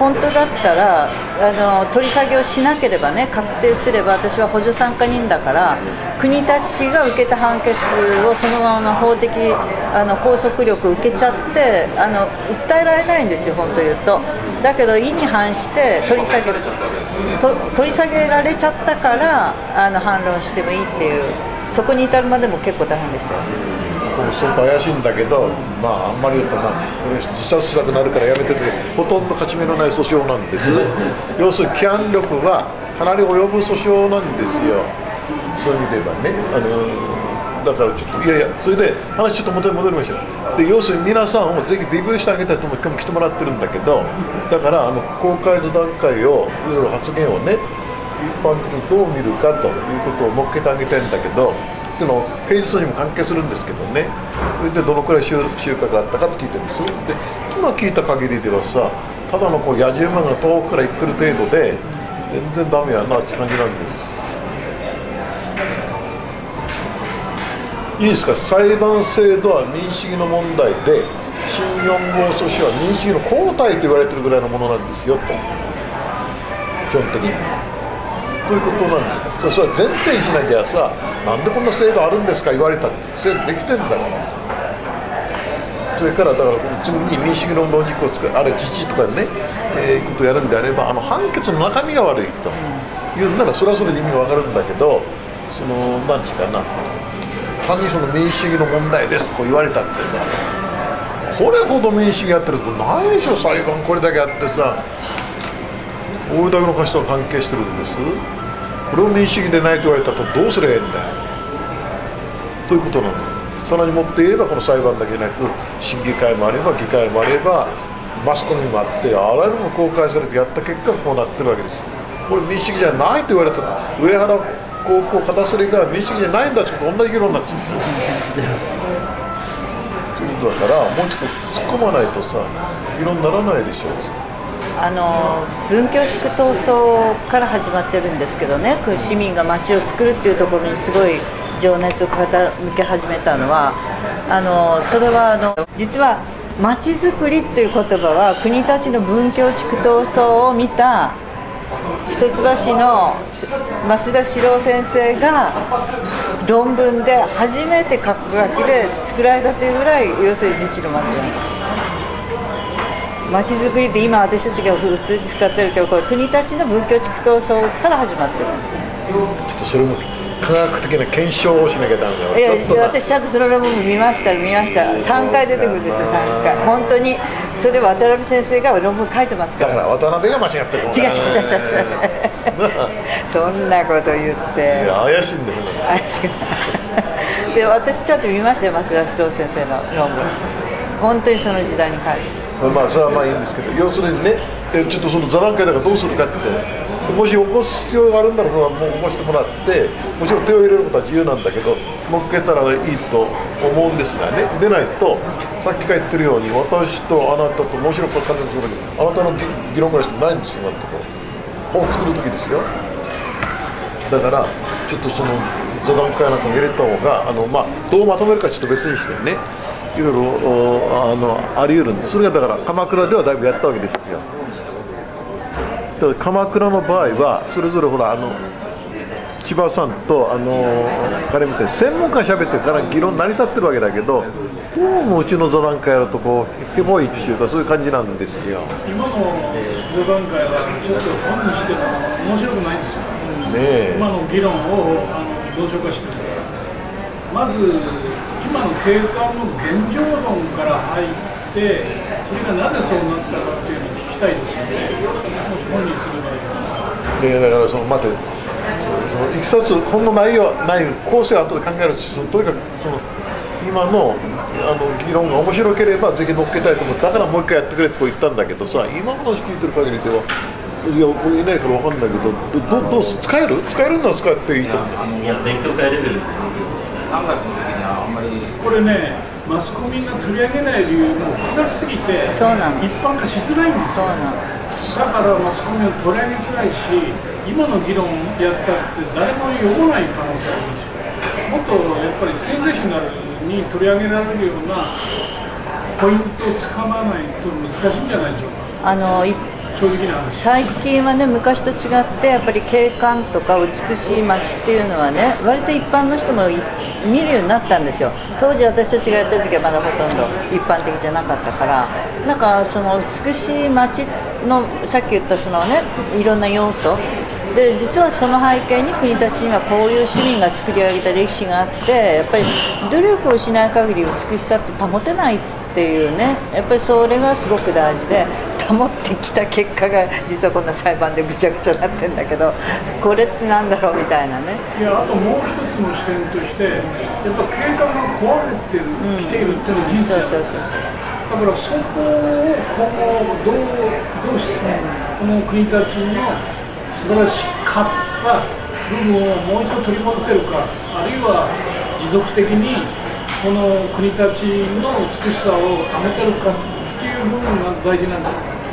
本当だったらあの取り下げをしなければね確定すれば私は補助参加人だから国立市が受けた判決をそのまま法的あの拘束力を受けちゃってあの訴えられないんですよ本当言うと。だけど意に反して取り下げ取り下げられちゃったからあの反論してもいいっていう。そこに至るまでも結構大変でしたよ。
こう相当怪しいんだけど、まあ、あんまり言うと、まあ、俺自殺したくなるからやめててほとんど勝ち目のない訴訟なんです。要するに規範力はかなり及ぶ訴訟なんですよ。そういう意味で言えばね。あのだからちょっといやいやそれで話ちょっと元に戻りましょう。で要するに皆さんをぜひデビューしてあげたいと思って今日も来てもらってるんだけどだからあの公開座談会をいろいろ発言をね一般的にどう見るかということを乗っけてあげたいんだけどっていうのをページ数にも関係するんですけどね。それでどのくらい収収穫があったかって聞いてるんです。で今聞いた限りではさただのこう野獣馬が遠くから行ってる程度で全然ダメやなって感じなんです。いいですか？裁判制度は民主主義の問題で新4号訴訟は民主主義の後退と言われてるぐらいのものなんですよと。基本的に。ということなんそれは前提にしなきゃさなんでこんな制度あるんですか言われたって。制度できてんだから。それからだから次に民主主義のロジックを使うあるいは自治とかね、えー、ことをやるんであればあの判決の中身が悪いと。いうん。ならそれはそれで意味が分かるんだけどその何て言うかな。単にその民主主義の問題です。と言われたってさ。これほど民主主義やってるとないでしょ裁判。これだけあってさ。大分の貸しと関係してるんです。これを民主主義でないと言われたらどうすればいいんだ？よということなんだ。さらにもって言えばこの裁判だけじゃなく審議会もあれば議会もあればマスコミもあってあらゆるもの公開されてやった結果こうなってるわけです。これ民主主義じゃないと言われたら上原高校片すりが民主主義じゃないんだって同じ議論になっちゃう。ということだからもうちょっと突っ込まないとさ議論にならないでしょ
あの文教地区闘争から始まってるんですけどね。市民が街を作るっていうところにすごい情熱を傾け始めたのはあのそれはあの実は街づくりっていう言葉は国たちの文教地区闘争を見た一橋の増田史郎先生が論文で初めて書く書きで作られたというぐらい要するに自治の街なんです。街づくりって今私たちが普通に使ってるけどこれ国たちの文教地区闘争から始まってるんですよ。
ちょっとそれも科学的な検証をしなきゃダメだよ
いや私ちゃんとその論文見ました見ました。3回出てくるんですよ3回。本当にそれ渡辺先生が論文書いてますか
だから渡辺が間違ってる
違う違う違う違う。そんなこと言って。
いや怪しいんだよ
怪しくで私ちゃんと見ましたよ増田史郎先生の論文。本当にその時代に書いて
まあそれはまあいいんですけど要するにねちょっとその座談会だからどうするかってもし起こす必要があるんだろうなもう起こしてもらってもちろん手を入れることは自由なんだけど乗っけたらいいと思うんですがねでないとさっきから言ってるように私とあなたと面白く分かんないんですけどあなたの議論ぐらいしかないんですよ今のところ本作る時ですよ。だからちょっとその座談会なんかも入れた方があの、まあ、どうまとめるかちょっと別にしてね。いろいろあのあり得るんです。それがだから鎌倉ではだいぶやったわけですよ。だから鎌倉の場合はそれぞれほらあの千葉さんとあの彼みたいに専門家しゃべってから議論成り立ってるわけだけどどうもうちの座談会やるとこうヘボいっていうかそういう感じなんですよ。
今の座談会はちょっと本にしても面白くないんですよ。
ねえ。
今の議論をあの同調化してるまず今の景観の現状論から入ってそれがなぜそうなったかっていうのを聞きたいですよね。もし本にすればいいか
でだからその待てそのいきさつこんな内容ない構成は後で考えるしそのとにかくその今のあの議論が面白ければぜひ乗っけたいと思ってだからもう一回やってくれってこう言ったんだけどさ今の話聞いてる限りではいや僕いないから分かんないけどどどどうす使える？使えるなら使っていいと思う。
いや勉強会レベルです
3月の時
これねマスコミが取り上げない理由も複雑すぎて一般化しづらいんですよ。だからマスコミを取り上げづらいし今の議論やったって誰も読まない可能性あるんですよ。もっとやっぱりセンセーショナルに取り上げられるようなポイントをつかまないと難しいんじゃないでしょうか。
あの最近はね昔と違ってやっぱり景観とか美しい街っていうのはね割と一般の人も見るようになったんですよ。当時私たちがやってる時はまだほとんど一般的じゃなかったから。なんかその美しい街のさっき言ったそのねいろんな要素。で実はその背景に国たちにはこういう市民が作り上げた歴史があってやっぱり努力をしない限り美しさって保てないっていうねやっぱりそれがすごく大事で保ってきた結果が実はこんな裁判でぐちゃぐちゃになってんだけどこれってなんだろうみたいなね。
いやあともう一つの視点としてやっぱ景観が壊れてる、きているっていうのは事実
そう
だ
そうそうそう。
だからそこを今後どうどうして、この国たちの素晴らしかった部分をもう一度取り戻せるかあるいは持続的にこの国たちの美しさを保てるかいう部分が大事なんだ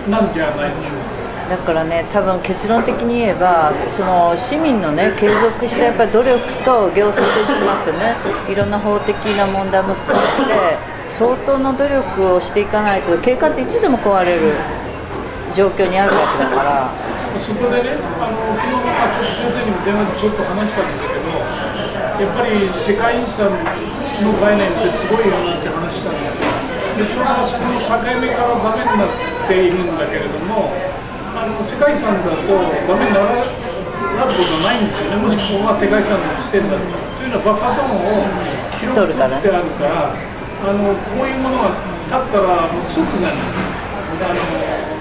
なんじゃないでしょうか？
だからね多分結論的に言えばその市民のね継続したやっぱり努力と行政と一緒になってねいろんな法的な問題も含めて相当の努力をしていかないと景観っていつでも壊れる状況にあるわけだから
そこでね、あの昨日もまあちょっと先生にも電話でちょっと話したんですけど、やっぱり世界遺産の概念ってすごいよなって話したんですよ。でちょうどそこの境目からダメになっているんだけれども、あの世界遺産だとダメにならなることはないんですよね、もしここが世界遺産の地点だと。というのはバッファゾーンを広く取ってあるから、あのこういうものが立ったらもう即座にあの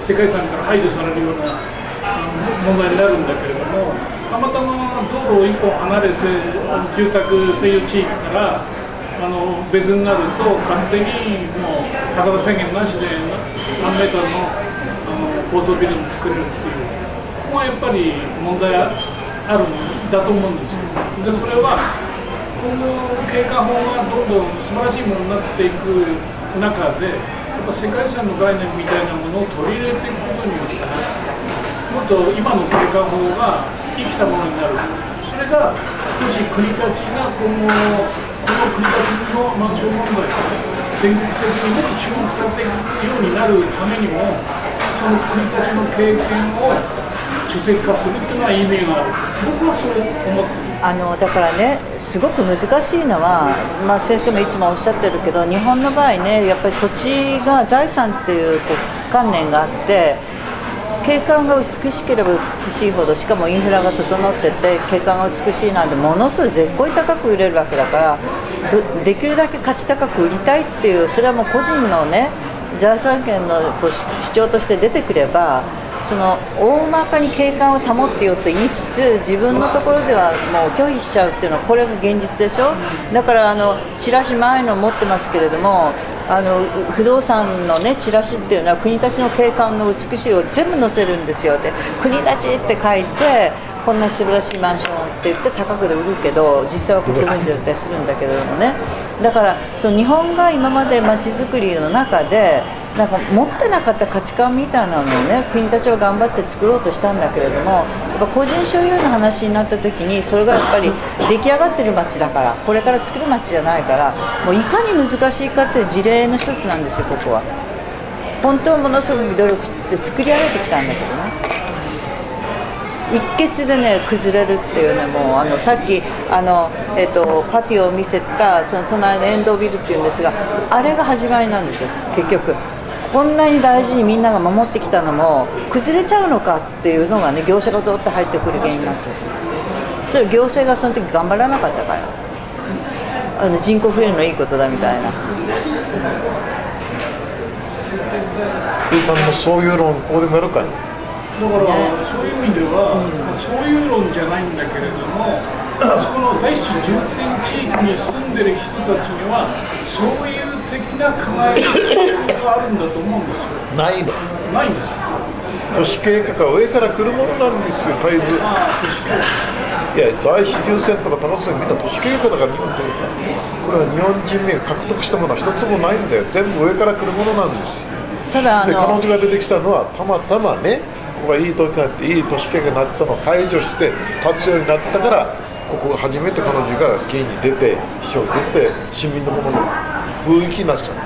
世界遺産から排除されるような問題になるんだけれども、たまたま道路を一本離れて住宅占有地域からあの別になると勝手にもう高田宣言なしで何メートルのあの高層ビルに作れるっていうここがやっぱり問題あるんだと思うんですよ。でそれは今後景観法がどんどん素晴らしいものになっていく中でやっぱ世界遺産の概念みたいなものを取り入れていくことによってもっと今の景観法が生きたものになるそれがもし国たちが今後の国たちのマンション問題全国的にもっと注目されていくようになるためにもその国たちの経験を書籍化するっていうのは意味がある僕はそう思って
あのだからねすごく難しいのは、まあ、先生もいつもおっしゃってるけど日本の場合ねやっぱり土地が財産っていう観念があって景観が美しければ美しいほどしかもインフラが整ってて景観が美しいなんてものすごい絶好に高く売れるわけだからできるだけ価値高く売りたいっていうそれはもう個人のね財産権の主張として出てくればその大まかに景観を保ってよと言いつつ自分のところではもう拒否しちゃうっていうのはこれが現実でしょ？だからあのチラシ前の持ってますけれどもあの不動産のねチラシっていうのは国立の景観の美しいを全部載せるんですよ。で国立って書いてこんな素晴らしいマンションって言って高くで売るけど実際は国分寺だったりするんだけれどもね。だからその日本が今まで街づくりの中でなんか持ってなかった価値観みたいなのをね国たちは頑張って作ろうとしたんだけれどもやっぱ個人所有の話になった時にそれがやっぱり出来上がってる街だからこれから作る街じゃないからもういかに難しいかっていう事例の一つなんですよここは。本当はものすごく努力して作り上げてきたんだけどね。一決でね崩れるっていうねもうあのさっきあの、えっとパティを見せたその隣のエンドビルっていうんですがあれが始まりなんですよ結局。こんなに大事にみんなが守ってきたのも崩れちゃうのかっていうのがね業者がどうって入ってくる原因になっちゃうそれ行政がその時頑張らなかったから。あの人口増えるのいいことだみたいな。
空間のそういう論ここでもやるかい？
だから、そういう意味では、そういう論じゃないんだけれども、あ そこの大地純線地域に住んでる人たちには、そういう的な考え方があるんだと思うんですよ。
ないの
ないんですよ。
都市計画は上から来るものなんですよ絶えずいや第一次線とか高須みんな都市計画だから日本ってこれは日本人民が獲得したものは一つもないんだよ全部上から来るものなんですよ
ただあ
で彼
の
女が出てきたのはたまたまねここがいい時があっていい都市計画になってたのを排除して立つようになったからここが初めて彼女が議員に出て秘書に出て市民のものの雰囲気になっちゃう。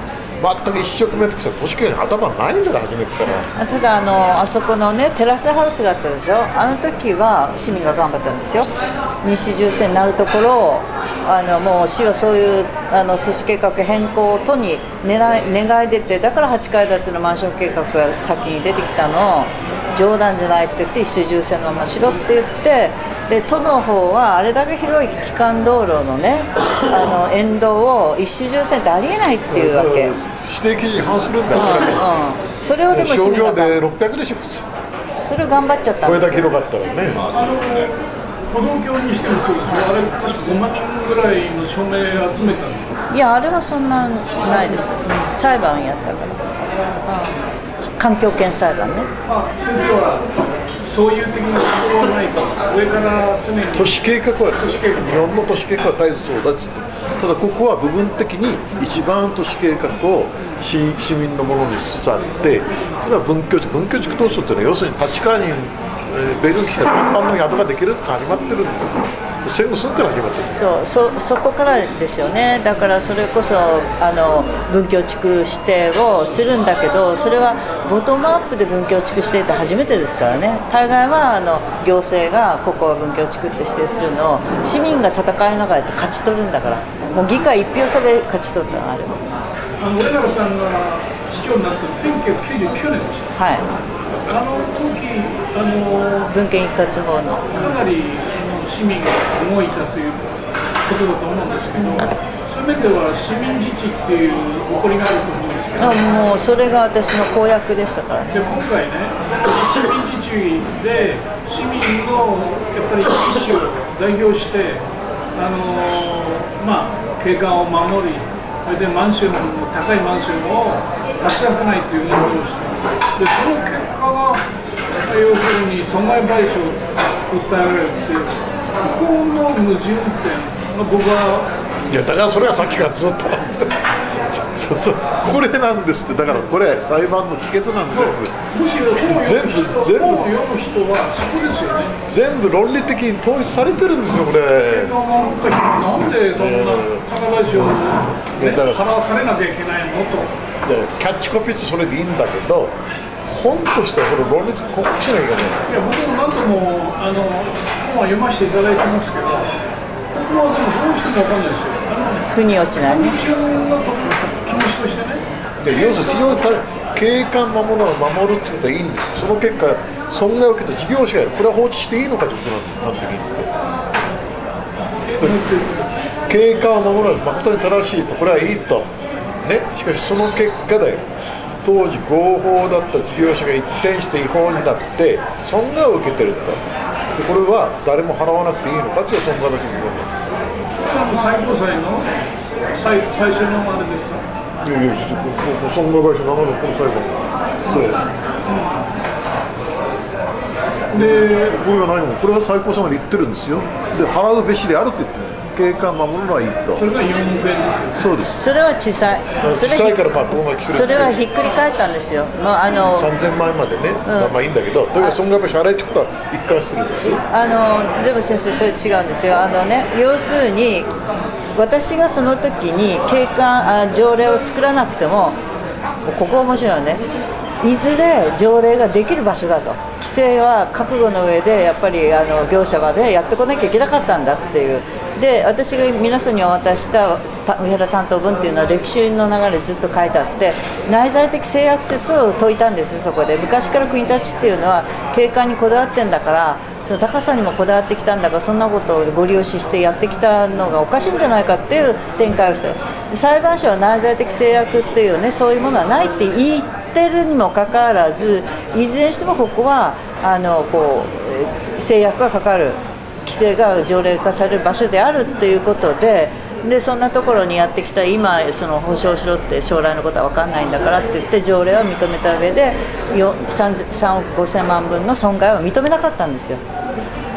全く一生懸命やってきた都市計画に頭ないんだから初めてから。
ただあのあそこのねテラスハウスがあったでしょ？あの時は市民が頑張ったんですよ。西重線になるところをあのもう市はそういうあの都市計画変更を都に狙い願い出てだから8階建てのマンション計画が先に出てきたのを冗談じゃないって言って一周重線のまましろって言ってで都の方はあれだけ広い機関道路のね あの沿道を一周重線ってありえないっていうわけ、うんうん、
指定基準に反するんだから。
それをでも市
商業で600でしょ普通。
それを頑張っちゃったん
これ
です。よ
だけ広かったらね。
あの歩道橋にしてもそうですよあれ確か5万人ぐらいの署名集めたんですよ
いやあれはそんなないです。よ、うん。裁判やったから、うん環境権裁判ね。
まあ先生はそういう的な指導はないと上から常に。
都市計画はです
都市計画
日本の都市計画は大切そうだっつって。ただここは部分的に一番都市計画を市市民のものにしつつあってそれは文教地文教地区闘争っていうのは要するに立川に、えー、ベルギーから一般の宿ができるとか始まってるんです。よ戦後すぐから始まって
そうそそこからですよね。だからそれこそあの文教地区指定をするんだけどそれはボトムアップで文教地区指定って初めてですからね。大概はあの行政がここは文教地区って指定するのを市民が戦いながら勝ち取るんだから。もう議会一票差で勝ち取ったのあれは。
あの俺らさんが市長になったの1999年でした。
はい。
あの時あの
文献一括法の。
かなり市民が動いたということだと思うんですけどそういう面では市民自治っていう起こりがあると思うんですけど
あもうそれが私の公約でしたから
で今回ね、市民自治で市民のやっぱり意思を代表して、あのーまあ、景観を守り、それでマンションの高いマンションを貸し出さないという運動をして、でその結果が、要するに損害賠償を訴えられるっていう、ここの矛盾点が僕はい
やだからそれはさっきからずっと。話してるそうそう。これなんですって。だからこれ裁判の帰結なん全部
むしろ
全部全部
読む人はそこですよね。
全部論理的に統一されてるんですよこれ
なんでそんな坂林を、ね、払わされなきゃいけないのと、
でキャッチコピーそれでいいんだけど本としてはこれ論理的に告白しなきゃいけない
いや僕も何度もあの本は読ませていただいてますけど、ここはでもどうしても分かんないですよ。
腑に落ちない
気持ちとしてね、
で要するに景観守るのを守るってことはいいんです。よその結果損害を受けた事業者がこれは放置していいのかということなんです。端的に言って景観を守るのは誠に正しいとこれはいいと。ね。しかしその結果だよ当時合法だった事業者が一転して違法になって損害を受けてるとでこれは誰も払わなくていいのかっていう損害賠償の問
最高裁の最最初のあれですか？
いやいや、損害賠償なのこの裁判で、
で、
これは何も、これは最高裁まで言ってるんですよ。で、払うべしであるって言ってる。景観守るのはいいと
そ。れが4億円ですよ。
そうです。
それは地裁それ
地裁からまあここが来てる
それはひっくり返ったんですよもうあの
3000万円までね、まあいいんだけど、とにかく損害賠償払えってことは一貫してるんですよ。
あのでも先生それ違うんですよあのね要するに私がその時に景観あ条例を作らなくてもここ面白いのねいずれ条例ができる場所だと規制は覚悟の上でやっぱりあの業者までやってこなきゃいけなかったんだっていうで私が皆さんにお渡したた上原担当文っていうのは歴史の流れずっと書いてあって内在的性悪説を説いたんですそこで。昔から国たちっていうのは景観にこだわってんだからその高さにもこだわってきたんだからそんなことをご利用ししてやってきたのがおかしいんじゃないかっていう展開をして裁判所は内在的制約っていうねそういうものはないって言ってるにもかかわらずいずれにしてもここはあのこう制約がかかる。規制が条例化される場所であるっていうことででそんなところにやってきた今その保証しろって将来のことは分かんないんだからって言って条例を認めた上でよ 3, 3億5000万分の損害を認めなかったんですよ。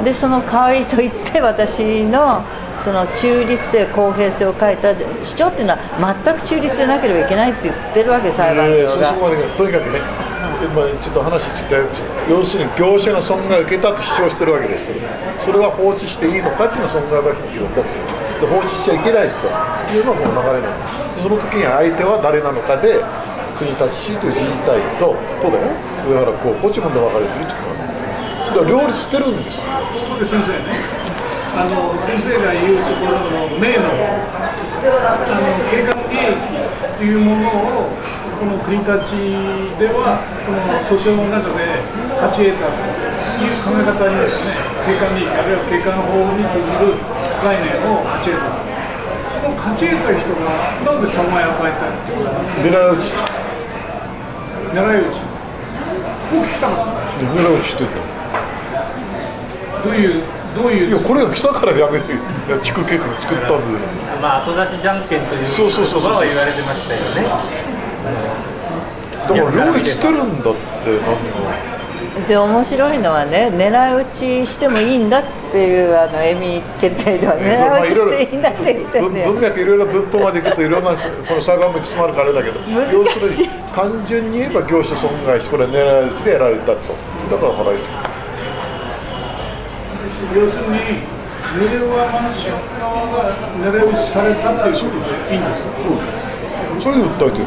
でその代わりといって私のその中立性公平性を書いた主張っていうのは全く中立でなければいけないって言ってるわけ裁判
えー
所が
そそこまでとにかくね、ちょっと話ちょっとややこし要するに業者が損害を受けたと主張してるわけです。それは放置していいのかっていうのは損害賠償の議論だと。で放置しちゃいけないというのがこの流れなんです。その時に相手は誰なのかで国立市という自治体ととだよ上原高校地方で分かれてるってことなんだそれは両立してるんです。
そこで先生ねあの先生が言うところの名のあの計画利益というものをこの国立ではこの訴訟の中で勝ち得たという考え方にですね景観利益あるいは景観法に通じる概念を勝ち得た。その勝ち得た人がなんで損害を与えたいってこと
狙い撃ち。
狙い撃ち。こう聞きたか。った
狙い撃ちしてる
どういうどういう。
いやこれが来たからやめていや地区計画作ったんで。
まあ後出しじゃんけんという
そうそうそうそう。
言葉は言われてましたよね
だから両立してるんだって何が。
で面白いのはね狙い撃ちしてもいいんだっていうあのエミ決定では狙い撃ちしていいんだって言って
文
ん
文脈いろいろ文法までいくといろんなこの裁判も詰まるからあれだけど
難しい
要するに単純に言えば業者損害しこれは狙い撃ちでやられたと。だから払い
要するに濡れはマンション側が狙い撃ちされたっていうことでいいんですか？
それで訴えてる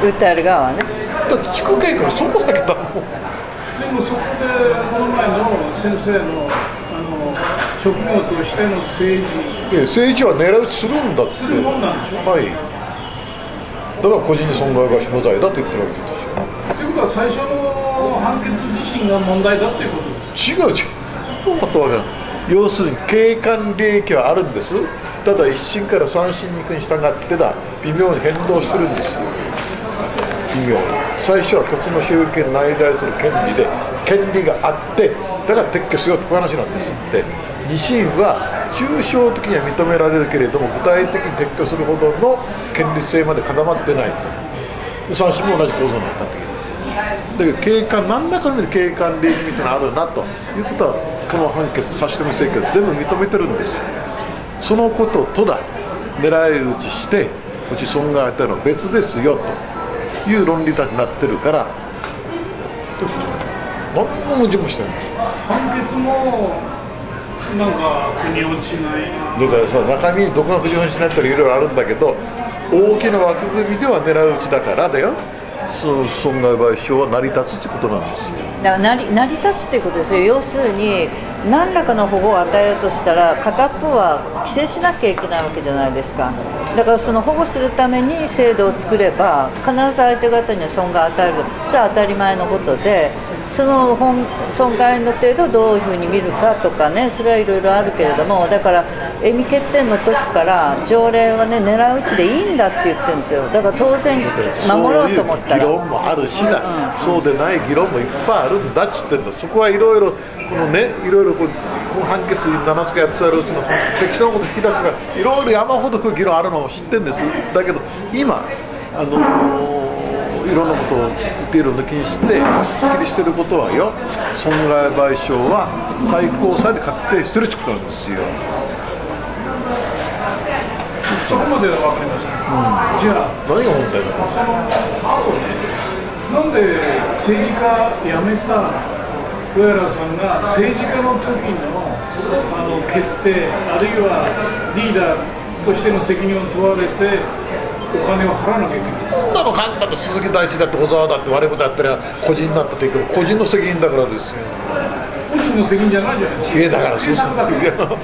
訴える側はね。
だって地区計画そこだけだもん。
でもそこでこの前の先生のあの職業としての政治。
いや政治は狙い撃ちするんだって。
するもんなんでしょ？
はい。だから個人に損害賠償無罪だって言ってるわけですよ。
ということは最初の判決自身が問題だっていうことです
違う違う。あとわからん要するに景観利益はあるんです。ただ一審から三審に行くに従ってだ。微妙に変動してるんですよ微妙に最初は土地の所有権内在する権利で権利があってだから撤去しようってこういう話なんですって。二審は抽象的には認められるけれども具体的に撤去するほどの権利性まで固まってないで三審も同じ構造になってきてだけど景観何らかの意味で景観利益みたいなのあるなと。いうことはこの判決差し止め請求は全部認めてるんです。そのこととだ狙い撃ちしてうち損害を与えるのは別ですよと。いう論理立ちになってるから何の矛盾もしてない。
判決もなんか腑に落ちないな。
だからその中身にどこが不条にしないっていろいろあるんだけど大きな枠組みでは狙い撃ちだからだよ。その損害賠償は成り立つってことなんですよ。
だから成り成り立つってことですよ。要するに何らかの保護を与えようとしたら片っぽは規制しなきゃいけないわけじゃないですか。だからその保護するために制度を作れば必ず相手方には損害を与える。それは当たり前のことでその本損害の程度をどういうふうに見るかとかねそれはいろいろあるけれどもだからエミ決定の時から条例はね狙い撃ちでいいんだって言ってるんですよ。だから当然守ろうと思ったら。
そういう議論もあるしな、そうでない議論もいっぱいあるんだっつってんだそこはいろいろこのねいろいろこうこの判決7つか8つあるうちの適当なこと引き出すがいろいろ山ほどこう議論あるのを知ってるんです。だけど今あのーいろんなことをディテールを抜きにしてはっきりしてることはよ損害賠償は最高裁で確定してるってことなんですよ。
そこまでは分かりました、じゃあ
何が問題なの
ねなんで政治家辞めた上原さん。が政治家の時のあの決定あるいはリーダーとしての責任を問われてお金を払わなきゃいけない
そん。なの簡単な鈴木大地だって小沢だって悪いことやったら個人になったと言っても個人の責任だからですよ
個人の責任じゃないじゃないですか
いやだからそう
政策だか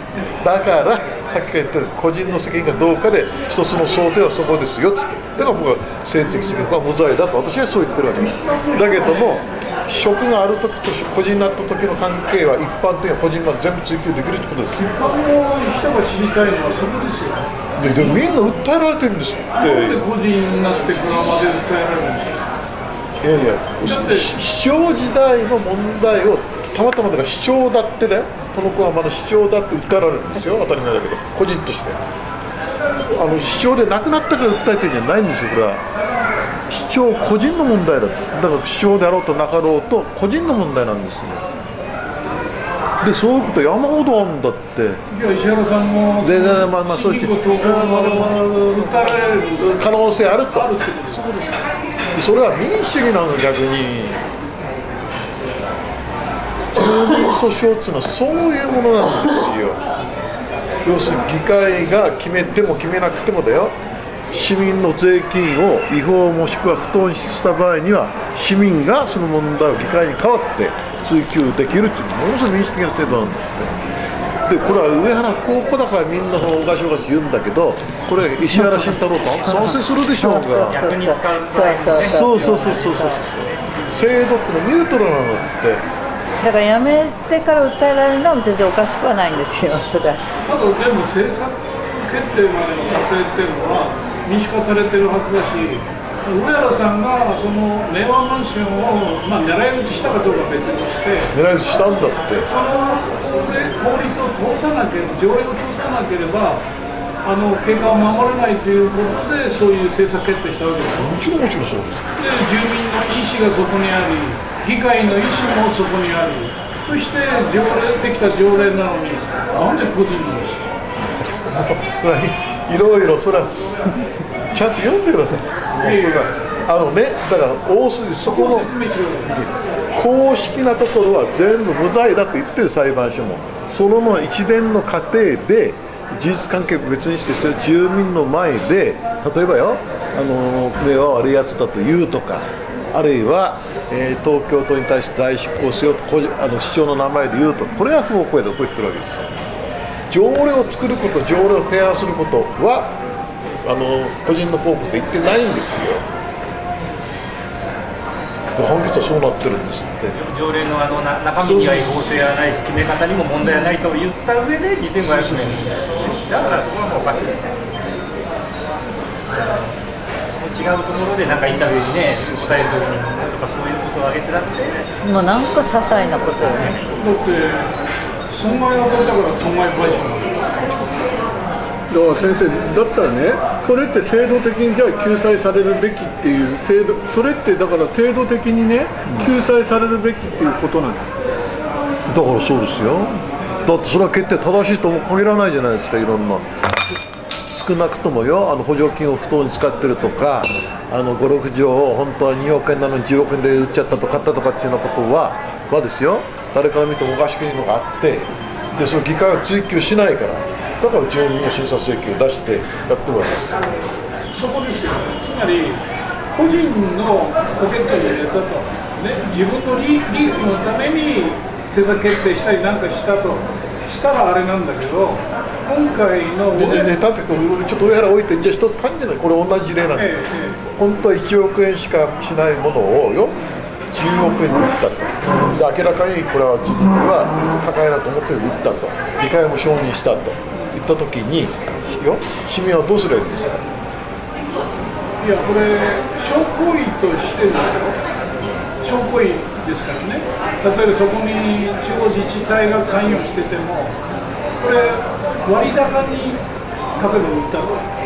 ら
だからさっきから言ったように個人の責任がどうかで一つの想定はそこですよっつってだから僕は性的責任は無罪だと私はそう言ってるわけですだけども職がある時と個人になった時の関係は一般的には個人まで全部追求できるってことですよ
一般の人が知りたいのはそこですよ
ででもみんな訴えられてるんですって
なんで個人になってからまで訴えられるんですか
いやいやし市長時代の問題をたまたまだから市長だってだよこの子はまだ市長だって訴えられるんですよ当たり前だけど個人としてあの市長で亡くなったから訴えてるんじゃないんですよこれは。市長個人の問題だとだから市長であろうとなかろうと個人の問題なんですよでそういうこと山ほどあるんだって。
じゃあ石原さんも
でででまあまあそう
信号投稿の訴えられる
可能性あると。
あるってこと
そうです。それは民主主義なの逆に。住民訴訟っていうのはそういうものなんですよ。要するに議会が決めても決めなくてもだよ市民の税金を違法もしくは不当にした場合には市民がその問題を議会に代わって追及できるというものすごい民主的な制度なんですね。でこれは上原高校だからみんなおかしおかし言うんだけどこれ石原慎太郎と賛成するでしょうが。
そう。そう。そう。そう。そう。
そう。制度ってのはニュートラルなのって
だからやめてから訴えられるのは全然おかしくはないんですよ、それ
ただ、でも政策決定までの過程っていう。のは、民主化されてるはずだし上原さんがその令和マンションを、まあ、狙い撃ちしたかどうかは別にして
狙い撃ちしたんだって。
そので法律を通さなければ条例を通さなければあの景観を守れないということでそういう政策決定したわけですよ
もちろんもちろんそうです。
で住民の意思がそこにあり議会の意思もそこにありそして条例できた条例なのになんで個人の意思
はいいろいろそれはちゃんと読んでくださいそがあのねだから大筋そこの公式なところは全部無罪だと言ってる裁判所もそのの一連の過程で事実関係別にしてそれ住民の前で例えばよあの目は悪いやつだと言うとかあるいは、えー東京都に対して大執行せよとあの市長の名前で言うとこれは不法行為だとこう言ってるわけですよ。条例を作ること条例を提案することはあの個人の不法行為と言ってないんですよ。で判決はそうなってるんですって。
条例のあのな中身には違法性はないし決め方にも問題はないと言った上で2500年。だからそこはもうおかしいです。よ違うところでなんかインタビューにね答えるときにとかそういうことを挙げてなくて。
もうなんか些細なことよね。
だって損害を与えたから損害賠償なんだ
から先生だったらねそれって制度的にじゃあ救済されるべきっていう制度それってだから制度的にね救済されるべきっていうことなんですか？
だからそうですよ。だってそれは決定正しいとも限らないじゃないですかいろんな。少なくともよあの補助金を不当に使ってるとかあのゴルフ場を本当は2億円なのに10億円で売っちゃったと買ったとかっていうようなことははですよ。誰から見てもおかしくないのがあってでその議会は追及しないからだから住民の審査請求を出してやってるわけです。
そこですよねつまり個人のポケットに入れたと、ね、自分の利利益のために政策決定したりなんかしたと。したらあれなんだけど今回の
でででだちょっと上から置いてじゃあ一つ単純なこれ同じ例なんで
えええ
本当は1億円しかしないものをよ10億円で売ったと。で明らかにこれは自分は高いなと思って売ったと。議会も承認したと。言った時によ市民はどうすればいいんですか？
いやこれ証行為としてですよ証行為ですからね。例えばそこに地方自治体が関与しててもこれ割高に例えば売ったと。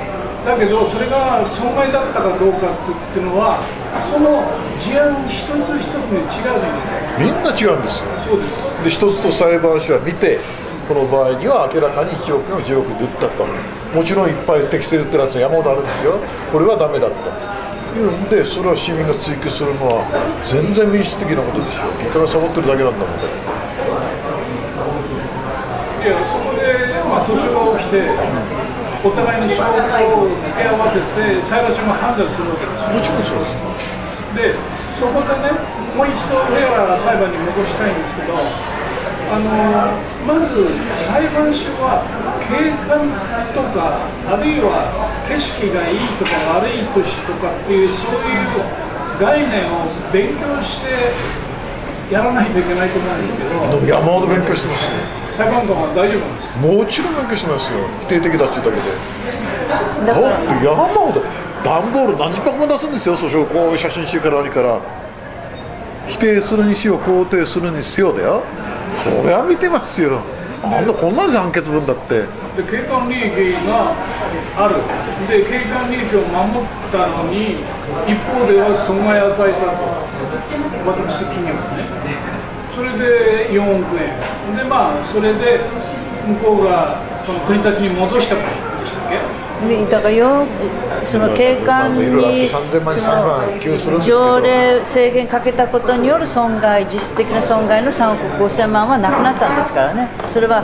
だけどそれが損害だったかどうかっていうのはその事案一つ一つに違うじゃないですか。
みんな違うんですよ。
そうです。
で一つと裁判所は見てこの場合には明らかに1億円を10億円で売ったと。もちろんいっぱい適正売ってるやつが山ほどあるんですよ。これはダメだと。いうんでそれを市民が追及するのは全然民主的なことでしょ議会がサボってるだけなんだもん。ね
いやそこで、まあ、訴訟が起きてお互いに証拠を付け合わせて裁判所が判断するわけです。よ
もちろんそうです。
でそこでねもう一度上原裁判に戻したいんですけどあのまず裁判所は景観とかあるいは景色がいいとか悪い年とかっていうそういう概念を勉強してやらないといけないと思うんですけど。
山ほど勉強してますよ
裁判官は大丈夫なんですか？
もちろん勉強してますよ。否定的だっていうだけで。
だ
って山ほど段ボール何十箱も出すんですよ訴訟こういう写真集から何から。否定するにしよう肯定するにしようだよ。それは見てますよ。あんなこんなに判決文だって。
で景観利益がある。で景観利益を守ったのに一方では損害を与えたと。私企業がねそれで4億円。でまあそれで向こうがその国たちに戻したことでしたっけ？
でだからよ。その景観
いろいろあって
に
3000万
そ
3万給付するん
の条例制限かけたことによる損害実質的な損害の3億5000万はなくなったんですからね。それは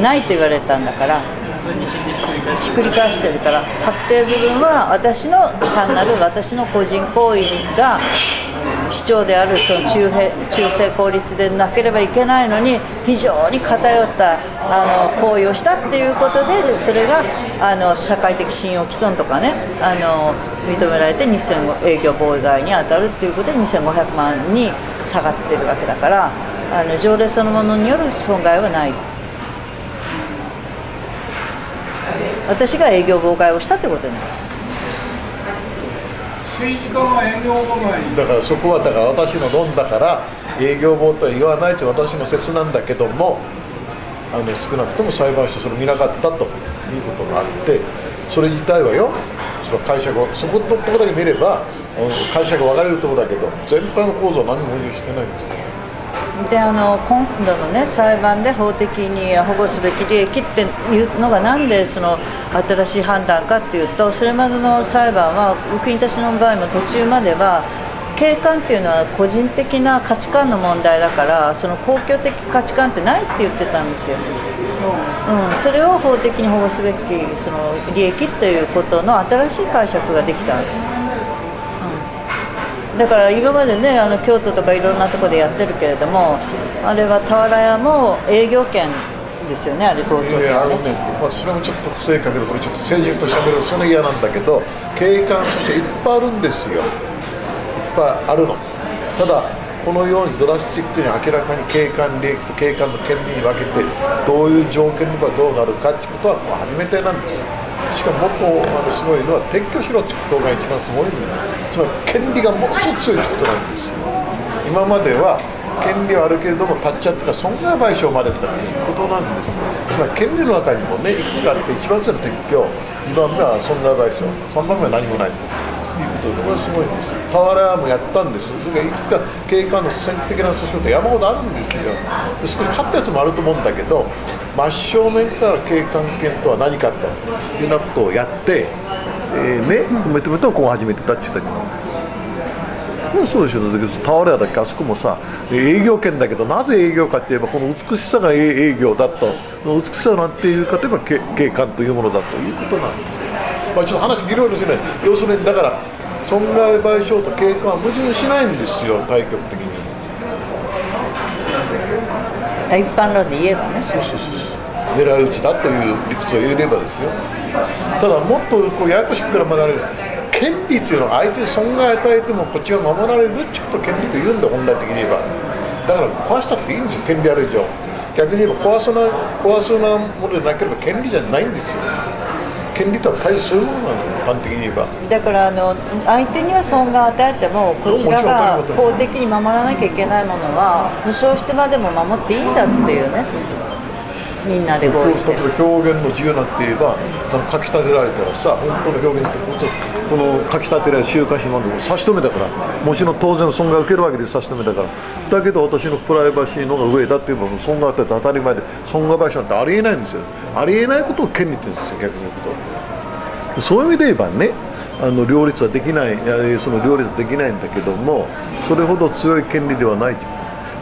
ないと言われたんだから。ひっくり返してるから。確定部分は私の単なる私の個人行為が主張であるその中平中性効率でなければいけないのに非常に偏ったあの行為をしたっていうことでそれがあの社会的信用毀損とかねあの認められて2005営業妨害に当たるっていうことで2500万に下がってるわけだからあの条例そのものによる損害はない。私が営業妨害をしたってことになります。
政治家は営業妨害。
だからそこはだから私の論だから営業妨害言わないと私の説なんだけどもあの少なくとも裁判所それを見なかったということがあってそれ自体はよその解釈をそこのところだけ見ればあの解釈が分かれるところだけど全体の構造は何も矛盾してないんです。よ
であの今度の、ね、裁判で法的に保護すべき利益っていうのがなんでその新しい判断かっていうとそれまでの裁判は国たちの場合も途中までは景観っていうのは個人的な価値観の問題だからその公共的価値観ってないって言ってたんですよ、うん、それを法的に保護すべきその利益ということの新しい解釈ができた。んですだから今までねあの京都とかいろんなとこでやってるけれどもあれは俵屋も営業権ですよねあれ東京
いやあの
ね、
まあ、それもちょっと不正確でこれちょっと政治としゃべる。それ嫌なんだけど景観そしていっぱいあるんですよ。いっぱいあるの。ただこのようにドラスティックに明らかに景観利益と景観の権利に分けてどういう条件ではどうなるかってことはもう初めてなんですよ。しかももっとあのすごいのは撤去しろってことが一番すごいんだつまり権利がものすごく強いってことなんです。よ今までは権利はあるけれども立っちゃってた損害賠償までとかっていうことなんですつまり権利の中にもねいくつかあって一番その撤去2番目は損害賠償。3番目は何もない。ということでこれはすごいんです。俵屋もやったんです。それからいくつか景観の戦的な訴訟って山ほどあるんですよ。でそこに勝ったやつもあると思うんだけど真正面から景観権とは何かというようなことをやって、えーね認めてもこう始めてたって言ったけ。どまあそうでしょだけど俵屋だっけ？あそこもさ営業権だけどなぜ営業かって言えばこの美しさが営業だと。美しさなんていうかといえば景観というものだということなんですよ、まあ、ちょっと話議論ですね要するにだから。損害賠償と景観は矛盾しないんですよ対極的に。
一般論で言えばね。
そうそうそう。狙い撃ちだという理屈を入れればですよ。ただもっとこうややこしくから学べる権利というのは相手に損害を与えてもこっちが守られるってことを権利と言うんだ本来的に言えば。だから壊したっていいんですよ。権利ある以上。逆に言えば壊すな壊すようなものでなければ権利じゃないんですよ権利とは大切そういうものなの一般的に言えば。
だからあの相手には損害を与えてもこちらが法的に守らなきゃいけないものは保証してまでも守っていいんだっていうねみんなで合意して。
例えば表現の自由なんて言えば書き立てられたらさ本当の表現ってこの書き立てられる週刊誌まで差し止めだから。もちろん当然損害を受けるわけで差し止めだから。だけど私のプライバシーの方が上だって言えば損害を与えて当たり前で。損害賠償なんてありえないんですよ。ありえないことを権利って言うんですよ逆に言うと。そういう意味で言えばねあの両立はできないその両立はできないんだけどもそれほど強い権利ではない。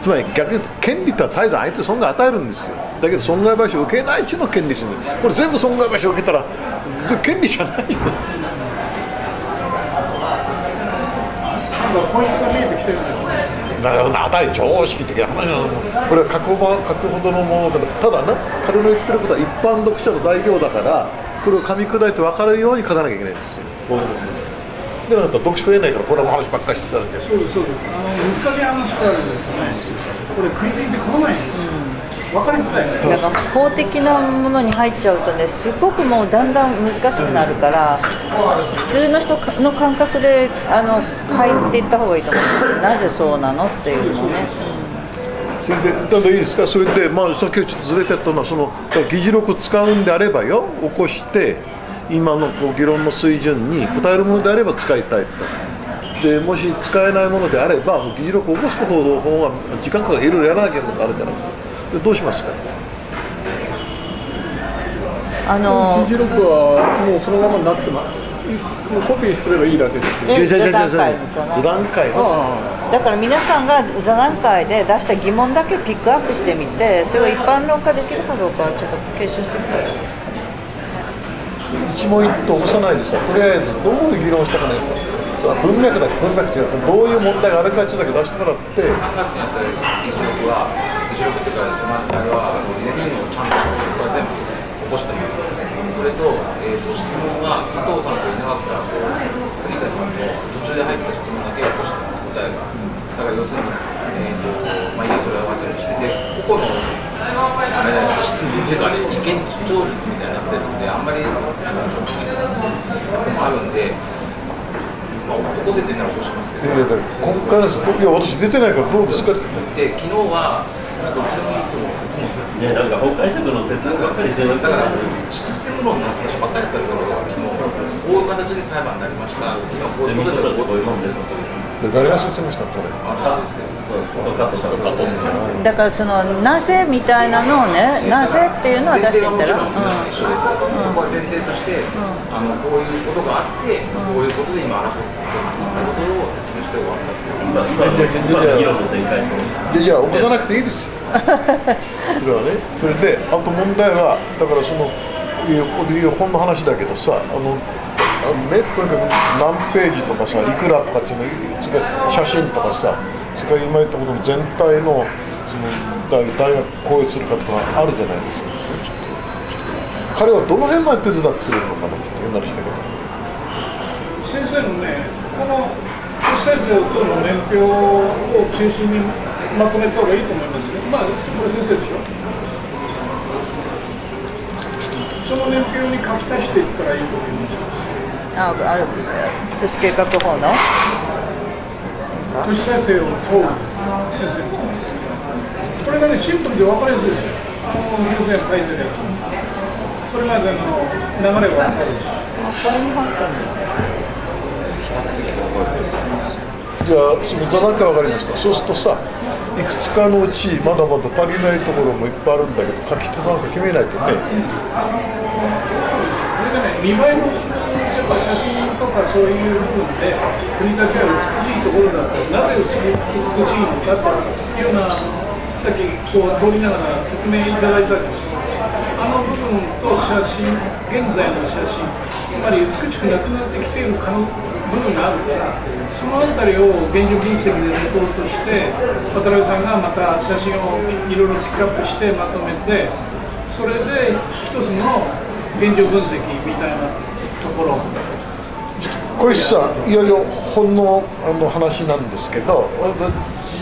つまり逆に権利とは絶えず相手損害を与えるんですよ。だけど損害賠償を受けないっていうのが権利ですよこれ全部損害賠償を受けたら権利じゃないよ
ポイントが見えてきてるんだよね。
だから当たり常識的な話なのこれは書くほどのものだただね彼の言ってることは一般読者の代表だからこれを噛み砕いて分かるように書かなきゃいけないんですよ。こういうことですでなかったら読書がえないからこれは話ばっかりしてたんだけ。ど
そうですそうです。あの難しい話からですとね。これ食いついてこないんですよ、分かりづらいね
だから法的なものに入っちゃうとねすごくもうだんだん難しくなるから普通の人の感覚であの書いていった方がいいと思う。んですよなぜそうなのっていうのをね。
それでただいいですか？それでまあさっきちょっとずれちゃったのはその議事録を使うんであればよ起こして今のこう議論の水準に応えるものであれば使いたいと。でもし使えないものであれば議事録を起こすことの方が時間かかる。いろいろやらなきゃいけないことあるじゃないですか。でどうしますか？
あの
議事録はもうそのままになってます。もうコピーすればいいだけです。
座談会
座談会
だから皆さんが座談会で出した疑問だけピックアップしてみてそれが一般論化できるかどうかちょっと検証してみたらいい。ですか
一問一答起こさないでさとりあえずどういう議論したかね。文脈だけ文脈っていう。かどういう問題があるかっていうだけ出してもらって
3月にやった議事録は議事録っていうか、まあ、あれはあのレディーのちゃんとしたことは全部起こしてますそれと,、えー、と質問は加藤さんと稲垣さんと杉田さんの途中で入った質問だけ起こしてます答えがだから要するに、えーとまあ、いいやそれは分かったりしてでここのあれ質問というか、ね、意見主張率みたいになってるんであんまりあの正直なとこもあるんで、まあ、起こせてなら起こしますけど
いやいや今回ですいや私出てないからどうですかって
で昨日は
ね、なんか法解釈の説明ばっかりしてましたから
だから、システム論の話ばっかりだったんですよ、昨日こういう形で裁判になりました、今こういうことでこういうもんです
で誰が説明したの？これ。
あ
だからそのなぜみたいなのをねなぜっていうのは出していったら、
そこは前提として、あのこういうことがあって、こういうことで今争ってますってことを説明して終わったっていう。
今今の今の議論の展開と
でじゃあ起こさなくていいですよそれはねそれであと問題はだからその本の話だけどさあのあのねとにかく何ページとかさいくらとかっていうの写真とかさそれから今言ったことの全体のその誰誰がこうするかとかあるじゃないですか。彼はどの辺まで手伝ってくれるのかなって変な話だけど。
先生のねこの決裁図等の年表を中心にまとめた方がいいと思いますねまあこれ先生でしょ。その年表に書き足していったらいいと思います。
ああ都市計画法の？
都市再生を問う先生これがねシンプルで分かりやすいですよ。あの先生が書いてるやつそれまでの流れが分かるし
これに入ってる
じゃあその座談会分かりましたそうするとさいくつかのうちまだ。まだ。足りないところもいっぱいあるんだ。けど書き手なんか決めないとね
これがね、見栄えのぱ写真とかそういう部分で、国たちは美しいところだと、なぜ美しいのかっていうような、さっきこう通りながら説明いただいたんですあの部分と写真、現在の写真、やっぱり美しくなくなってきている可能部分がある。から、そのあたりを現状分析でレポートして、渡辺さんがまた写真をいろいろピックアップしてまとめて、それで一つの現状分析みたいな。ところ。
小石さんいよいよ本のあの話なんですけど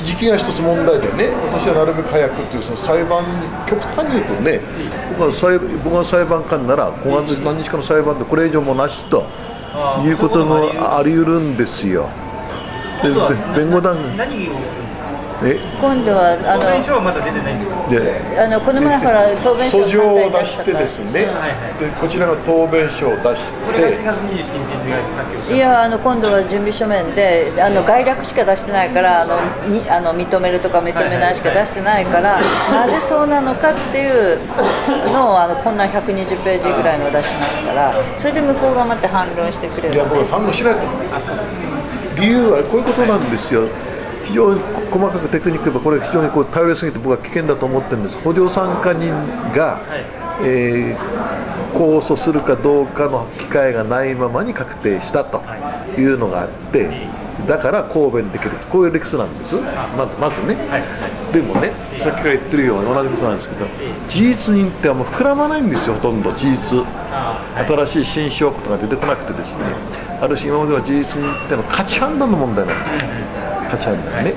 時期が一つ問題でね。私はなるべく早くっていうその裁判極端に言うとね僕は裁僕が裁判官なら5月何日かの裁判でこれ以上もなしということもあり得るんですよ。弁護団
何を？
え？
今度はあ
答弁書
の
はまだ出てないんですか？
で
あのこの前ほら答弁書
訴状を出してですね、
はいはい
でこちらが答弁書を出し
それが4
て
月27日がさっきおっしゃった
いやあの今度は準備書面であの概略しか出してないからあのにあの認めるとか認めないしか出してないから、なぜそうなのかっていうのをあのこんな120ページぐらいのを出しますからそれで向こうがまた反論してくれる
いや僕反応しないと。思う理由はこういうことなんですよ非常に細かくテクニックでこれ非常にこう頼りすぎて僕は危険だと思ってるんです。補助参加人が、えー控訴するかどうかの機会がないままに確定したとい。うのがあってだから抗弁できる。こういう理屈なんです。まずまずね、でもねさっきから言ってるように同じことなんですけど事実認定はもう膨らまないんですよほとんど。事実。新しい新証拠とか出てこなくてですね。ある種今までは事実認定の価値判断の問題なんです価値判断ね。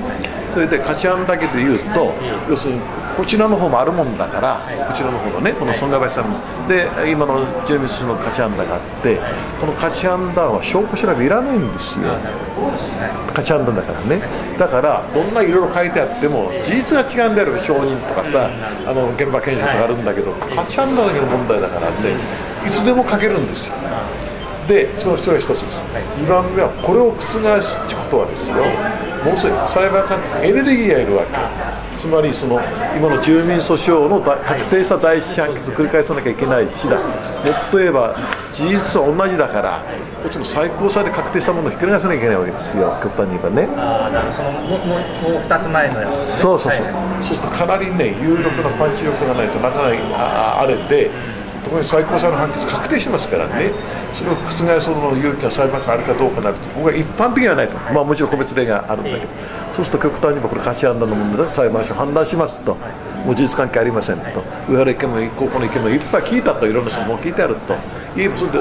それで価値判だけで言うと要するにこちらの方もあるもんだからこちらの方のねこの損害賠償も。で今のジェームスの価値判断があってこの価値判断は証拠調べいらないんですよ。価値判断だからね。だからどんないろいろ書いてあっても事実が違うんであれば承認とかさあの現場検証とかあるんだけど価値判断だけの問題だからっていつでも書けるんですよ。でそのそれが一つです、2番目はこれを覆すってことはですよもうすぐ裁判官にエネルギーがいるわけ。つまりその今の住民訴訟のだ確定した第一審判決を繰り返さなきゃいけないしだ。もっと言えば事実は同じだからこっちの最高裁で確定したものをひっくり返さなきゃいけないわけですよ。極端に言えばね。
ああなるほど。そのもうもうもう2つ前のやつ。
そうそうそう、そうするとかなりね有力なパンチ力がないとなかなかああれで特に最高裁の判決確定してますからね。それを覆すほどの勇気が裁判官あるかどうかなると僕は一般的にはないと。まあもちろん個別例があるんだけど。そうすると極端にもこれ価値判断の問題だと裁判所判断しますと。もう事実関係ありませんと。上原意見も高校の意見もいっぱい聞いたといろんな人も聞いてあると。言えばそれで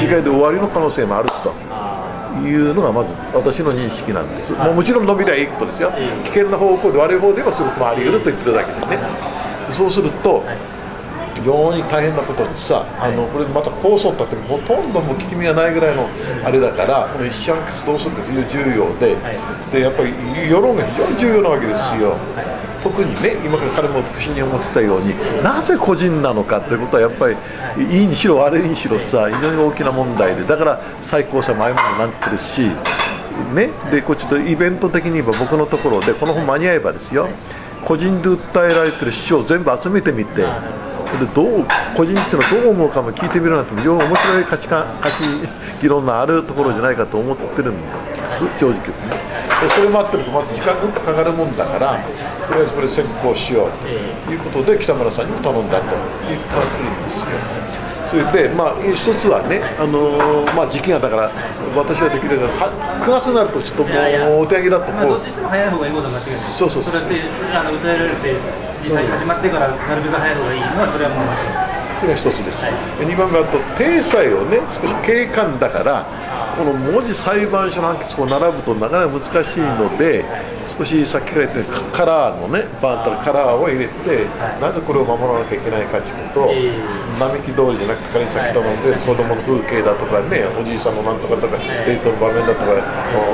次回で終わりの可能性もあると。いうのがまず私の認識なんです、もうもちろん伸びりゃいいことですよ、危険な方向で悪い方ではすごくあり得ると言ってるだけでね、そうすると、非常に大変なことにさ、あのこれでまた控訴ったってほとんどもう聞き身がないぐらいのあれだから、この一審判決どうするか非常に重要で、でやっぱり世論が非常に重要なわけですよ。特にね、今から彼も不審に思ってたようになぜ個人なのかということはやっぱりい。いにしろ悪いにしろさ非常に大きな問題でだから最高裁もああいうものになってるし、ね、でこっちとイベント的に言えば僕のところでこの本間に合えばですよ。個人で訴えられてる主張を全部集めてみてでどう個人っていうのはどう思うかも聞いてみるなんて非常に面白い価値観価値議論のあるところじゃないかと思ってるんです正直言ってね。でそれ待ってるとまた時間がかかるもんだからとりあえずこれ先行しようということで北村さんにも頼んだということになってるんですよ。それで、まあ、一つはね、あのーまあ、時期がだから、私はできるだけは9月になると、ちょっともうお手上げだと
まあ、
こう
どっちにしても早い方がいいことは間違いない
そうそうそう。
それってあの訴えられて実際始まってからなるべく早い方がいいのはそれはもう
それが一つです、で2番目はと体裁をね少し警官だからこの文字裁判所の判決を並ぶとなかなか難しいので少しさっきから言ったカラーのねバーンとカラーを入れて、なぜこれを守らなきゃいけないかということを、並木通りじゃなくて仮にさっき言ったもので、子供の風景だとかねおじいさんのなんとかとか、デートの場面だとか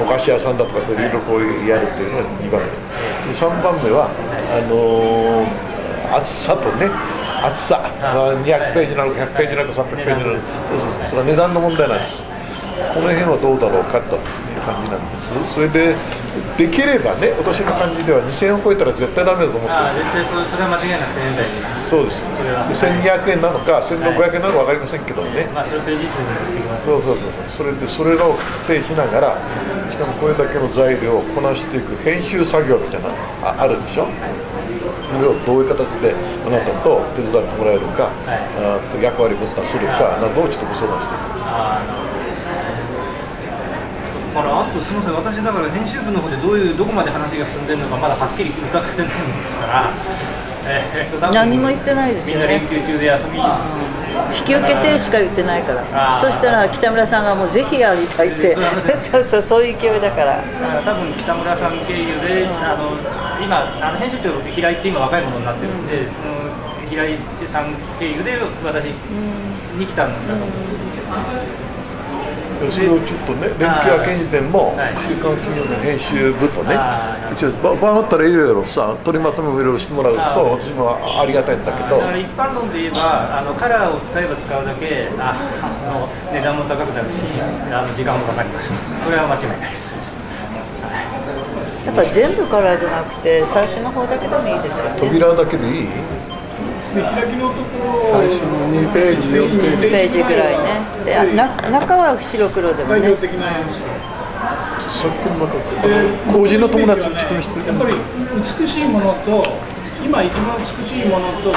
お菓子屋さんだとかといろいろこうやるというのが2番目。で3番目はあのー暑さとね厚さ、まあ、200ページなのか100ページなのか300ページなのかそうそうそう。それは値段の問題なんです。この辺はどうだろうかという感じなんですそれでできればね私の感じでは2000円を超えたら絶対ダメだと思ってるん
それは間違いなく1000円台に。
そうです。で1200円なのか1500円なのか分かりませんけどね、
まあそれページ数によってきます。
そうそうそうそれでそれらを確定しながらしかもこれだけの材料をこなしていく編集作業みたいなああるでしょ？それをどういう形であなたと手伝ってもらえるか、あと役割分担するかなどをちょっとご相談していく
からあとすみません私だから編集部の方でどういうどこまで話が進んでるのかまだはっきり伺ってないんですから、えー
何も言ってないですよね。
みんな連休中で休み。
引き受けてしか言ってないから。そしたら北村さんがもうぜひやりたいって。そうそうそういう勢いだから。
だから多分北村さん経由であの今あの編集長平井って今若いものになってるんで、その平井さん経由で私に来たんだと思うんです
でそれをちょっとね連休明けにでも
はい「
週刊金曜日」の編集部とね一応ば場合あったらいろいろさ取りまとめもいろいろしてもらうと私もありがたいんだけど。
だから一般論で言えばあのカラーを使えば使うだけああの値段も高くなるしあの時間もかかります。それは間違いないです。
やっぱ全部からじゃなくて最初の方だけでもいいですよね。
扉だけでいい？
で開きのところ
最初の2ページ4ページ
2ページぐらいね。で中は白黒でもね。
代表的なやつ
さっきのまた工事の友達ちょっと見せて
やっぱり美しいものと今一番美しいものと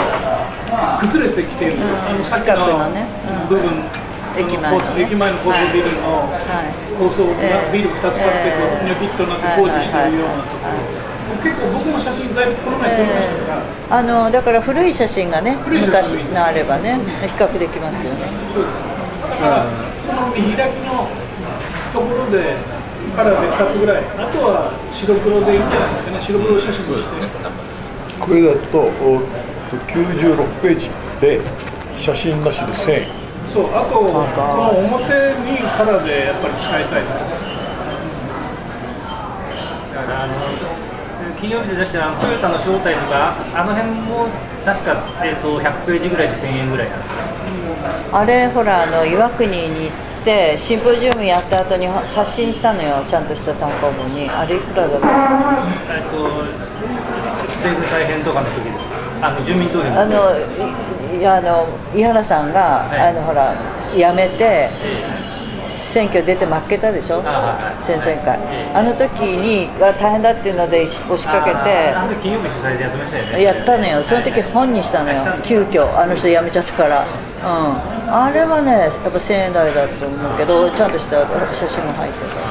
崩れてきている、あのさっきの部分、
駅前のね。
駅前の高層ビルの
はい。
ビル2つ建ってこう
ええ
ニョキッとなって工事してるようなところ結構僕も写真だいぶこの前撮りましたから、
あのだから古い写真がね昔
真
のあればね比較できますよね。
だからその見開きのところでカラーで2つぐらい。あとは白黒でいいんじゃないですかね。白黒写真として。
これだとお96ページで写真なしで1000円。
そう。あとこの表にカラーでやっぱり使いたい。
だからあの金曜日で出したあのトヨタの正体とかあの辺も確か、えー、と100ページぐらいで1000円ぐらいなんですよ。
あれほらあの岩国に行ってシンポジウムやった後に刷新したのよちゃんとした単行本に。あれいくらだった？
えっと政府再編とかの時ですか？あの住民投票の
あのいいやあの井原さんが、
はい。
あのほら辞めて選挙出て負けたでしょ？
あはい
前々回。あの時にが大変だっていうので押しかけ
ああの時金曜日主催でやってましたよね。
てやったのよ。その時本にしたのよ。急遽。あの人辞めちゃったから。うん。あれはねやっぱ1000円台だと思うけどちゃんとした写真も入ってた。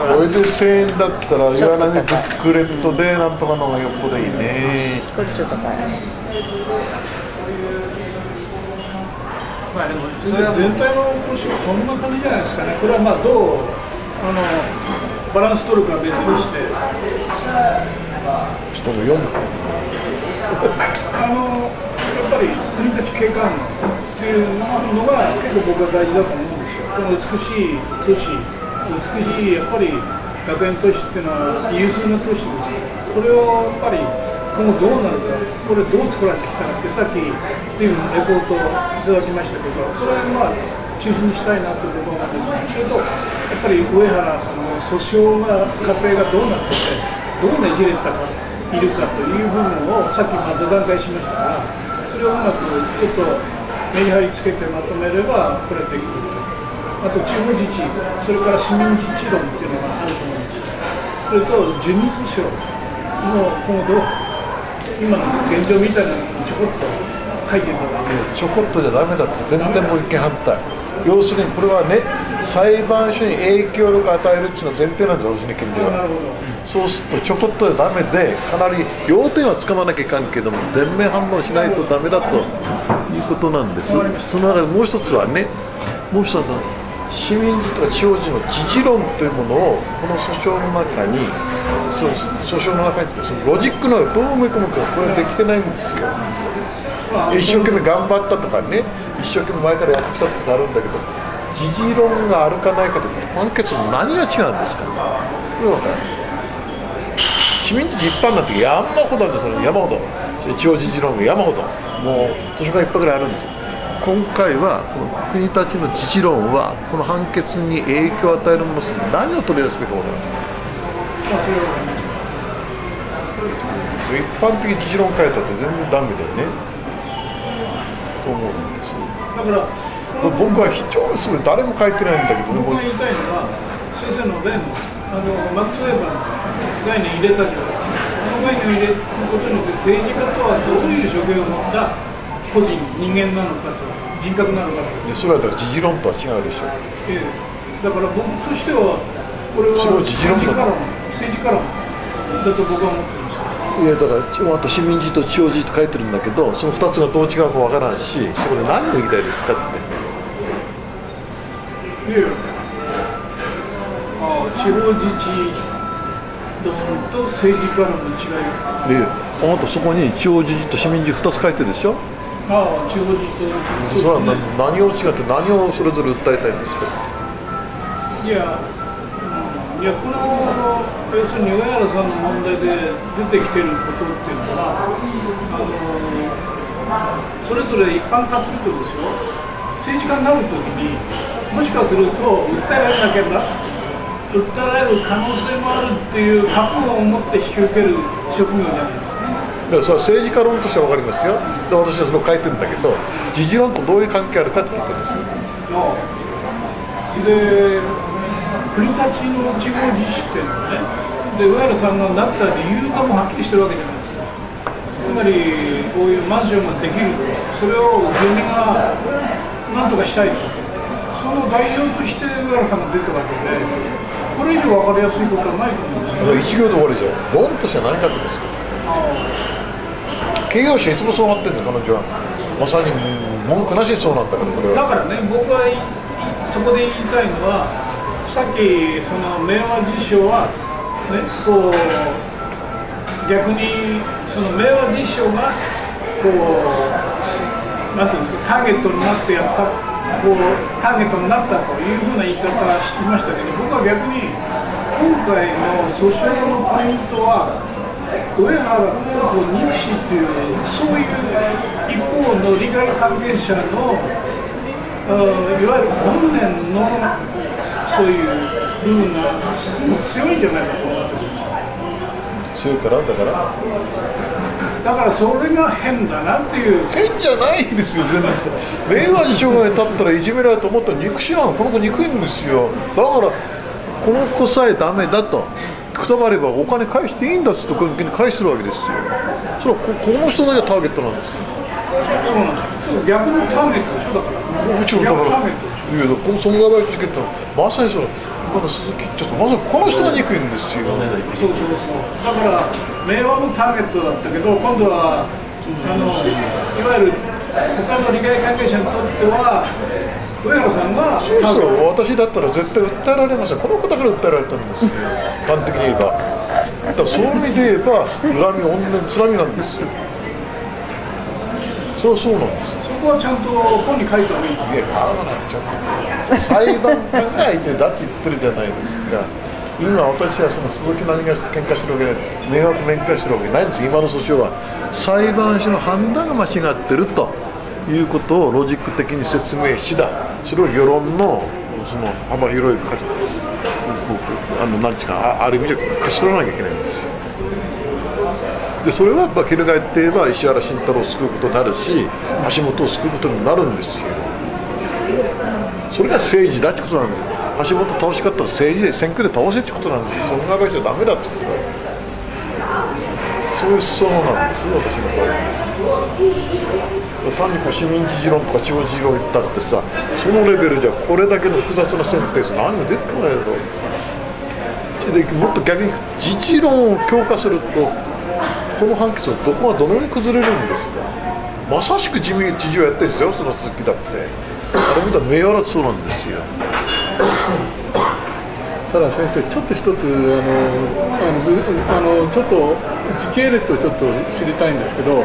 これで1000円だったら岩波ブックレットでなんとかのがよっぽどいいね。
これちょっと高い
まあでも
全
それはもう
体の投資はこんな感じじゃないですかね、これはまあどうあのバランス取るかは別にして、
ちょっともう読んでくれ
あのやっぱり国立景観っていうのが結構僕は大事だと思うんですよ、この美しい都市、美しいやっぱり学園都市っていうのは有数の都市です。よ、これをやっぱり今後どうなるか、これどう作られてきたかって、さっき随分レポートをいただきましたけど、これはまあ中心にしたいなというところなんですけど、やっぱり上原さんの訴訟が過程がどうなってて、どうねじれたかいるかという部分をさっきまあ座談会しましたから、それをうまくちょっとメリハリつけてまとめれば、これできるあと地方自治、それから市民自治論っていうのがあると思うんです。それと受任訴訟の今後、今の現状みたいなのをちょこっと書いていただいて。
ちょこっとじゃダメだって全然もう一見反対。要するにこれはね裁判所に影響力を与えるっていうのが前提なんですよ私の権利は。そうするとちょこっとじゃダメでかなり要点はつかまなきゃいかんけども全面反応しないとダメだということなんです。その中でもう一つはねもう一つは市民事とか地方人の自治論というものをこの訴訟の中にその訴訟の中にそのロジックのどう埋め込むかこれはできてないんですよ。一生懸命頑張ったとかね一生懸命前からやってきたとかあるんだけど時事論があるかないかで判決の何が違うんですかこれ分からない市民自治一般なんて山ほどあるんですよ。山ほど。地方自治論が山ほど。もう図書館いっぱいぐらいあるんですよ。今回はこの国たちの自治論はこの判決に影響を与えるもの何を取り出すべきか？一般的自治論書いたって全然ダメだよね。と思うんです。
だから
僕は非常にすごい誰も書いてないんだけどね。
僕が言いたいのは先生の例のあのマックス・ウェーバーの概念入れたじゃないあの概念を入れることによって政治家とはどういう職業を持った個人人間なのかと人格なのかと。
いやそれはだから自治論とは違うでしょ。
ええ。だから僕としてはこれは
それは自治論だと
政治家論だと僕は思ってるんです。よ
いやだからあと市民自治と地方自治と書いてるんだけどその2つがどう違うかわからんしそこで何を言いたいですかって。
いやいやあ地方自治論と政治家論の違いですか？
であなたそこに地方自治と市民自治2つ書いてるでしょ
ああ地方自治と
それは何を違って何をそれぞれ訴えたいんですか？
いや、うんいやこの要するに上原さんの問題で出てきてることっていうのは、あのそれぞれ一般化するとですよ、政治家になるときに、もしかすると訴えられなければ、訴えられる可能性もあるっていう覚悟を持って引き受ける職業じゃないですか。
だからそれは政治家論としては分かりますよ。で私はそれを書いてるんだけど自治論とどういう関係あるかって聞いてるんですよ。
で国たちの地方自治っていうのはねで上原さんがなった理由がもうはっきりしてるわけじゃないですか。つまりこういうマンションができるとそれを住民がなんとかしたいと。その代表として上原さんが出たわけでこれ以上分かりやすいことはないと思うんですよ。
一行で終わりじゃん。論としては何かってですか？形容詞いつもそうなってるんだ彼女は。まさに文句なしにそうなんだからこれは。
だからね、僕がいそこで言いたいのは、さっきその明和辞書は、ね、こう逆にその明和辞書がこうなんていうんですかターゲットになってやったこうターゲットになったというふうな言い方はしましたけど、僕は逆に今回の訴訟のポイントは上原候補入試っていうそういう一方の利害関係者のいわゆる本年のそういう部分が強いんじゃないかと思ってる
強いからだから。
だからそれが変だなっていう。
変じゃないですよ全然。明和寺生涯に立ったらいじめられると思ったら憎しなのこの子憎いんですよ。だからこの子さえダメだと。くたばればお金返していいんだっつってこに返してるわけですよそれはここの人だけターゲットなんですよ
そうなんだ逆のターゲットでしょだから
もちろんだからいやこの損害賠償事件ってのはまさにその今の鈴木一丁さんまさにこの人が憎いんですよ
そうそうそうだから明和もターゲットだったけど今度はあのいわゆる他の利害関係者にとっては上原さんが
そうそう私だったら絶対訴えられませんこの子だから訴えられたんですよ。端的に言えば。だからそういう意味で言えば恨み怨念つらみなんですよ。それはそうなんです。
そこはちゃんと本に書いた方がいい
いや買わないちょっと裁判官が相手だって言ってるじゃないですか。今私はその鈴木何がして喧嘩してるわけで迷惑面会してるわけないんです。今の訴訟は。裁判所の判断が間違ってるということをロジック的に説明しだそれを世論のその幅広いかあのなんていうかある意味で勝ち取らなきゃいけないんですよ。でそれはまあ翻って言えば石原慎太郎を救うことになるし橋本を救うことになるんですよ。それが政治だってことなんです。橋本倒し方は政治で選挙で倒せってことなんです。よ損害賠償ダメだって言ってそういう思想なんですよ私の場合。単にこう市民自治論とか地方自治論言ったってさそのレベルじゃこれだけの複雑な選定数何も出てこないだろうでもっと逆に自治論を強化するとこの判決のどこがどのように崩れるんですか。まさしく自民知事をやってるんですよその鈴木だって。あれ見たら名誉だそうなんですよ。
ただ先生ちょっと一つあのあのあのちょっと時系列をちょっと知りたいんですけど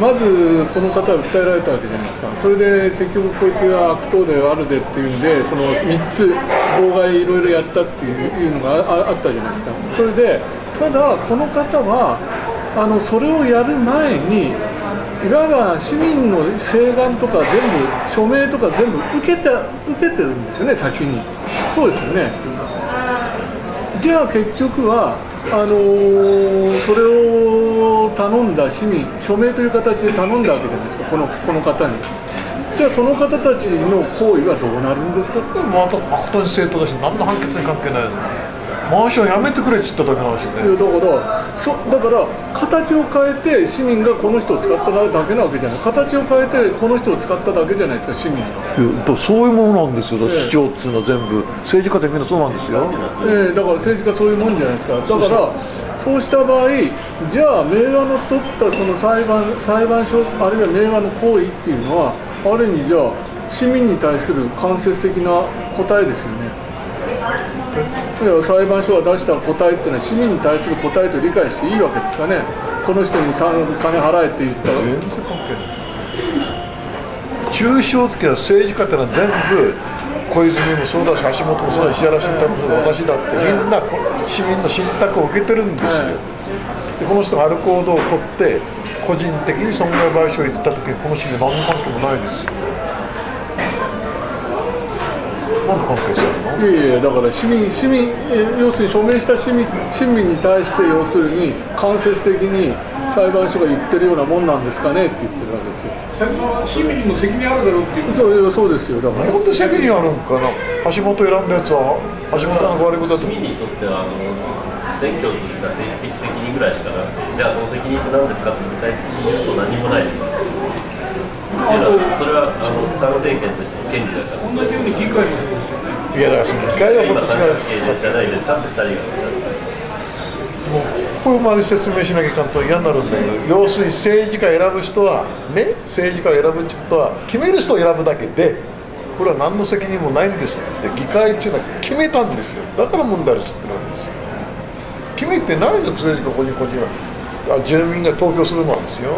まずこの方は訴えられたわけじゃないですか。それで結局こいつが悪党であるでっていうんでその3つ妨害いろいろやったっていうのがああったじゃないですか。それでただこの方はあのそれをやる前にいわば市民の請願とか全部署名とか全部受けて受けてるんですよね先に。そうですよね。じゃあ結局はあのーそれを頼んだ市民署名という形で頼んだわけじゃないですかこのこの方に。じゃあその方たちの行為はどうなるんですか？
また誠に正当だし何の判決に関係ないのマンションやめてくれって言っただけの話
いや
で
だからそだから形を変えて市民がこの人を使っただけなわけじゃない。形を変えてこの人を使っただけじゃないですか市民が、
そういうものなんですよ、
ええ。
市長っていうのは全部。政治家ってみんなそうなんですよ。
ええだから政治家そういうもんじゃないですか。だからそうした場合じゃあ明和の取ったその裁判裁判所あるいは明和の行為っていうのはある意味じゃあ市民に対する間接的な答えですよね裁判所が出した答えっていうのは市民に対する答えと理解していいわけですかね。この人にさ金払えって言った。ら
全然関係ない中小付きは政治家ってのは全部小泉もそうだし橋本もそうだし石原慎太郎もそうだ私だってみんなこ市民の信託を受けてるんですよ、でこの人がある行動をとって個人的に損害賠償を言った時にこの市民何の関係もないですよなんで関係するの？
いやいやだから市民市民えー要するに署名した市民市民に対して要するに間接的に裁判所が言ってるようなもんなんですかねって言ってるわけですよ。
その市民にも責任あるだろうっていう
そういやそうですよ。だから。
なんで責任あるんかな？橋本選んだやつは橋本の悪いことだと。
市民にとってはあの選挙を通じた政治的責任ぐらいしかなくてじゃあその責任って何ですかって具体的に言うと何もないです。っていうのはそれはあの参政権としての権利だから。
同じように議会もそうですよね
いやだからその議会はも
今
っと違う
三角形じゃないですかって二人が
もうここまで説明しなきゃいかんと嫌になるんだけど要するに政治家選ぶ人はね政治家を選ぶってことは決める人を選ぶだけでこれは何の責任もないんですって議会っていうのは決めたんですよ。だから問題あるってるわけですよ。決めてないの政治家個人個人は。あ住民が投票するのはですよ。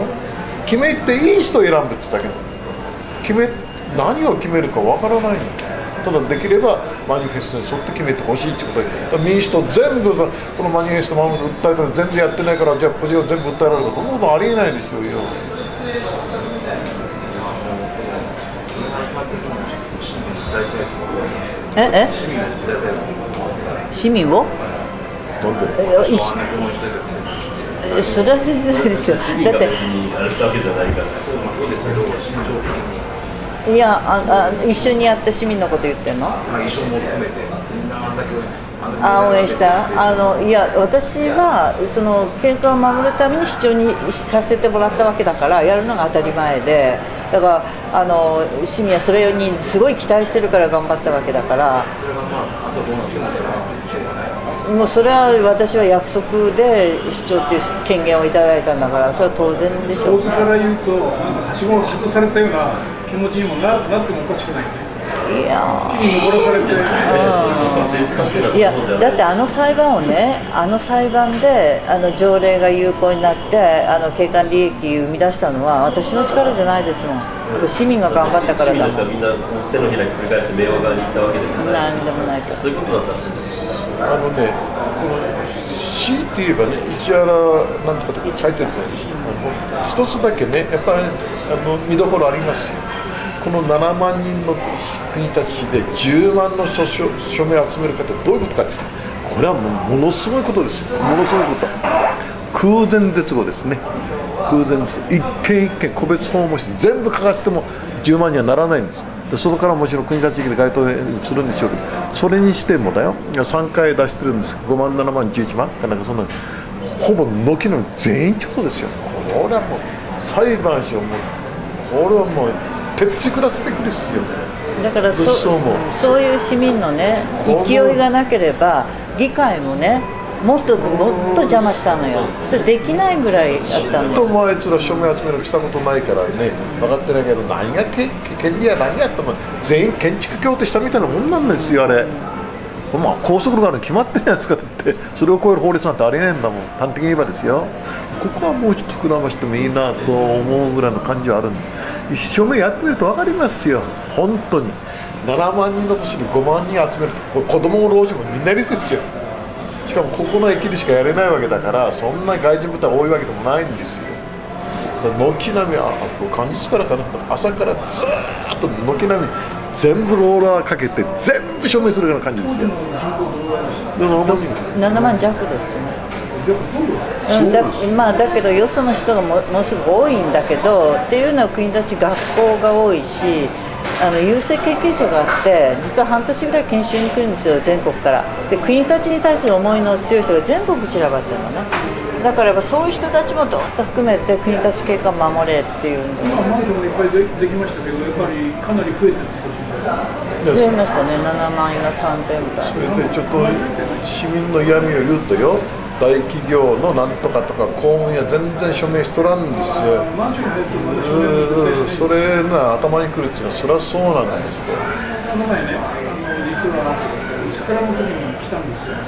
決めていい人を選ぶってだけなの決め何を決めるかわからないの。ただできればマニフェストに沿って決めてほしいってこと民主党全部このマニフェスト守る訴えたのに全然やってないからじゃあ個人を全部訴えられるかそんなことありえないでしょうよ
ええ？市民を？
なんで？
それは全然ないでしょだって
い
やああ一緒にやった市民のこと言ってんの？
まあ一生も含めてあんだけあんだけ
あ応援した？あのいや私はその健康を守るために市長にさせてもらったわけだからやるのが当たり前で。だからあの市民はそれにすごい期待してるから頑張ったわけだから。
それがまああとどうなってもう
それは私は約束で市長っていう権限をいただいたんだからそれは当然でしょう。
構図から言うとはしごを外されたような気持ちにもななってもおかしくないね。
いや
木に登らされて。
いやだってあの裁判をねあの裁判であの条例が有効になってあの景観利益生み出したのは私の力じゃないですもん。やっぱ市民が頑張ったからだ。もん
の人はみんな手のひらひっくり返して明和側に行ったわけでもない
なんでもないから
そういうことだったんですよ。
あのね、この強いて言えばね、市原なんとかって書いてるんですよ、一つだけね、やっぱりあの見どころありますよ、この7万人の国たちで10万の署署署名を集めるかってどういうことかって、これはもうものすごいことですよ、ものすごいこと、空前絶後ですね、空前絶後、一件一件個別訪問して、全部書かせても10万にはならないんです。で外からもちろん国立地域で該当するんでしょうけどそれにしてもだよ。3回出してるんです。5万7万11万。かなんかそんなほぼ軒の全員ってことですよ。これはもう裁判所もこれはもう鉄つ下すべきですよ。
だからそそういう市民のね勢いがなければ議会もねもっともっと邪魔したのよ。それできないぐらいあったのよ。
ともあいつら署名集めるしたことないからね分かってないけど何がけ権利や何やっても全員建築協定したみたいなもんなんですよあれ。まあ高速路があるに決まってるやつかだってそれを超える法律なんてありえないんだもん。端的に言えばですよ。ここはもうちょっと膨らましてもいいなと思うぐらいの感じはあるんで一生目やってみると分かりますよ。本当に。7万人の都市に5万人集めると子供も老人もみんないるですよしかもここの駅でしかやれないわけだからそんな外人部隊多いわけでもないんですよ。軒並みああこれ元日からかな？朝からずーっと軒並み全部ローラーかけて全部署名するような感じですよ。でも
7万弱ですよね。うん、だまあだけどよその人がもものすごく多いんだけどっていうのは国立学校が多いしあの郵政研究所があって実は半年ぐらい研修に来るんですよ全国から。で国立に対する思いの強い人が全国散らばってるのね。だからやっぱそういう人たちもどっと含めて国立景観守れっていうんで
今マンションもいっぱいでできましたけどやっぱりかなり増えてるん。ですよ
増えましたね。7万円が3000みたい。
そ
な
れでちょっと市民の嫌味を言うとよ大企業のなんとかとか公務員は全然署名しとらんですよ。それが頭にくるっていうのはそりゃそうなんですよ、
あの実は桜の時に来たんですよ。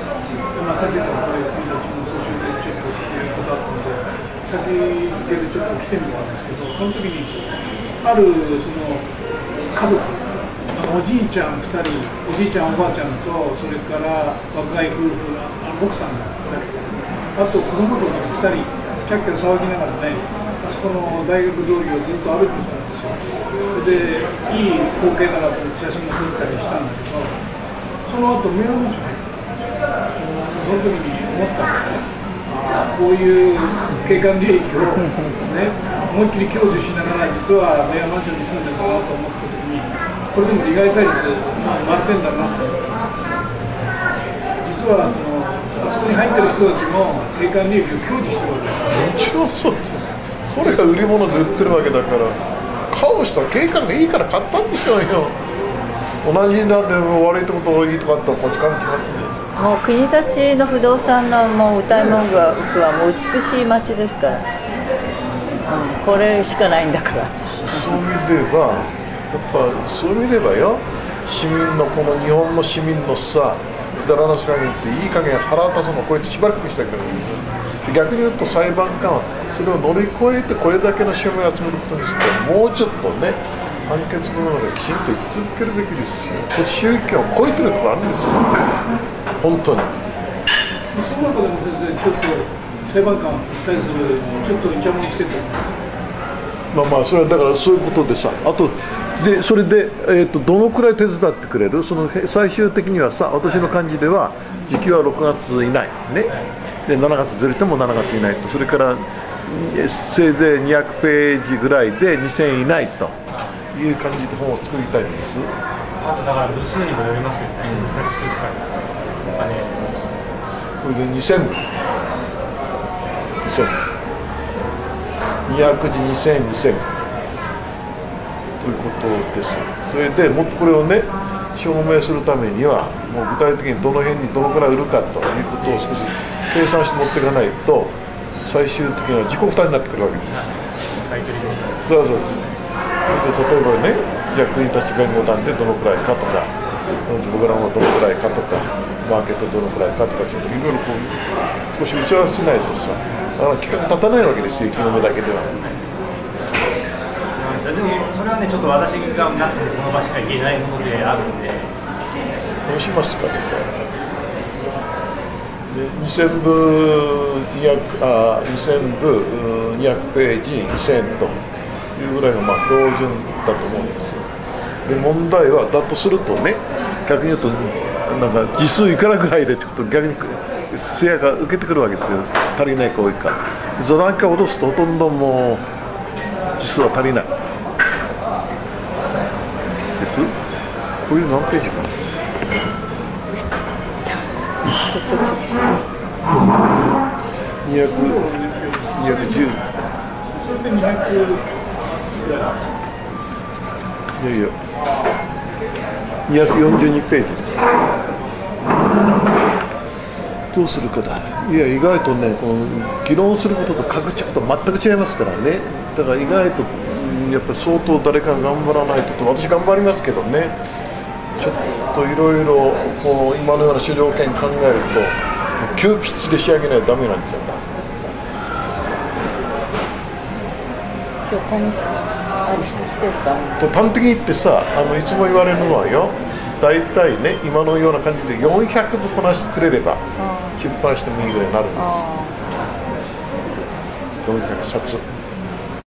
まあ、先生からこれ、君たちの総集でちょっということあったので、先付けでちょっと来てみたんですけど、その時に、あるその家族、おじいちゃん2人、おじいちゃん、おばあちゃんと、それから若い夫婦、あの奥さんが2人、あと子供とか2人、キャッキャ騒ぎながらね、あそこの大学通りをずっと歩いてたんですよ。それで、いい光景だなと思って写真も撮ったりしたんだけど、その後メール文書入ってたんですよ。その時に思ったんだね。こういう景観利益をね、思いっきり享受しながら、実はメアマンションに住んでたなと思った時に、これでも利害対立、まあ、満点だなと思って。実はその、に入ってる人たちも景観利益を享受してるわけです。
もちろんそう。ですそれが売り物で売ってるわけだから買う人は景観がいいから買ったんでしょうよ同じなんで悪いとこといいとこあったらこっち買うに決まって
もう国立の不動産のもう歌い文句はもう美しい街ですから、うん、これしかないんだから。
そういう意味ではやっぱそういう意味ではよ。市民のこの日本の市民のさくだらなさ加減っていい加減腹立つのをこうやってしばらくしてあげるで逆に言うと裁判官はそれを乗り越えてこれだけの署名を集めることについてはもうちょっとね判決文の中できちんと生き続けるべきですよ。土地収益権を超えてるとこあるんですよ。本当に。
その中でも先生ちょっと裁判官に対するちょっとイチャモンつけて。
まあまあそれはだからそういうことでさあとでそれで、えー、とどのくらい手伝ってくれる？そのへ最終的にはさ私の感じでは時期は6月以内ね。で7月ずれても7月以内と。それからえせいぜい200ページぐらいで2000以内と。いう感じで本を作りたいんです。
あとだから部数にもよりますよね、うん、作るからお金
これ。で2000部2000部200字2000 2000部ということです。それでもっとこれをね証明するためにはもう具体的にどの辺にどのくらい売るかということを少し計算して持っていかないと最終的には自己負担になってくるわけです。そうそうです。で例えばねじゃあ国立弁護団でどのくらいかとか僕らもどのくらいかとかマーケットどのくらいかとかちょっといろいろこう少し打ち合わせしないとさだから企画立たないわけですよ息の目だけでは。
でもそれはねちょっと私がなってこの場しか言えないものであるんで
どうしますかねで2000部200あ2000部200ページ2000というぐらいがまあ標準だと思うんですよで問題はだとするとね逆に言うとなんか字数いくらぐらいでってこと逆にせやが受けてくるわけですよ足りないか多いか座談会を落とすとほとんどもう字数は足りないですこういう何ページかな
そそっちです
200 210
それで200
いやいや242ページですどうするかだいや意外とねこの議論することと書くこと全く違いますからねだから意外とうんやっぱり相当誰かが頑張らないとと私頑張りますけどねちょっといろいろこう今のような主導権考えると急ピッチで仕上げないとダメなんじゃない？
今日テニスあれしてきてるか
と端的に言ってさあのいつも言われるのはよ大体ね今のような感じで400部こなしてくれれば出版してもいいぐらいになるんです。
あ
400冊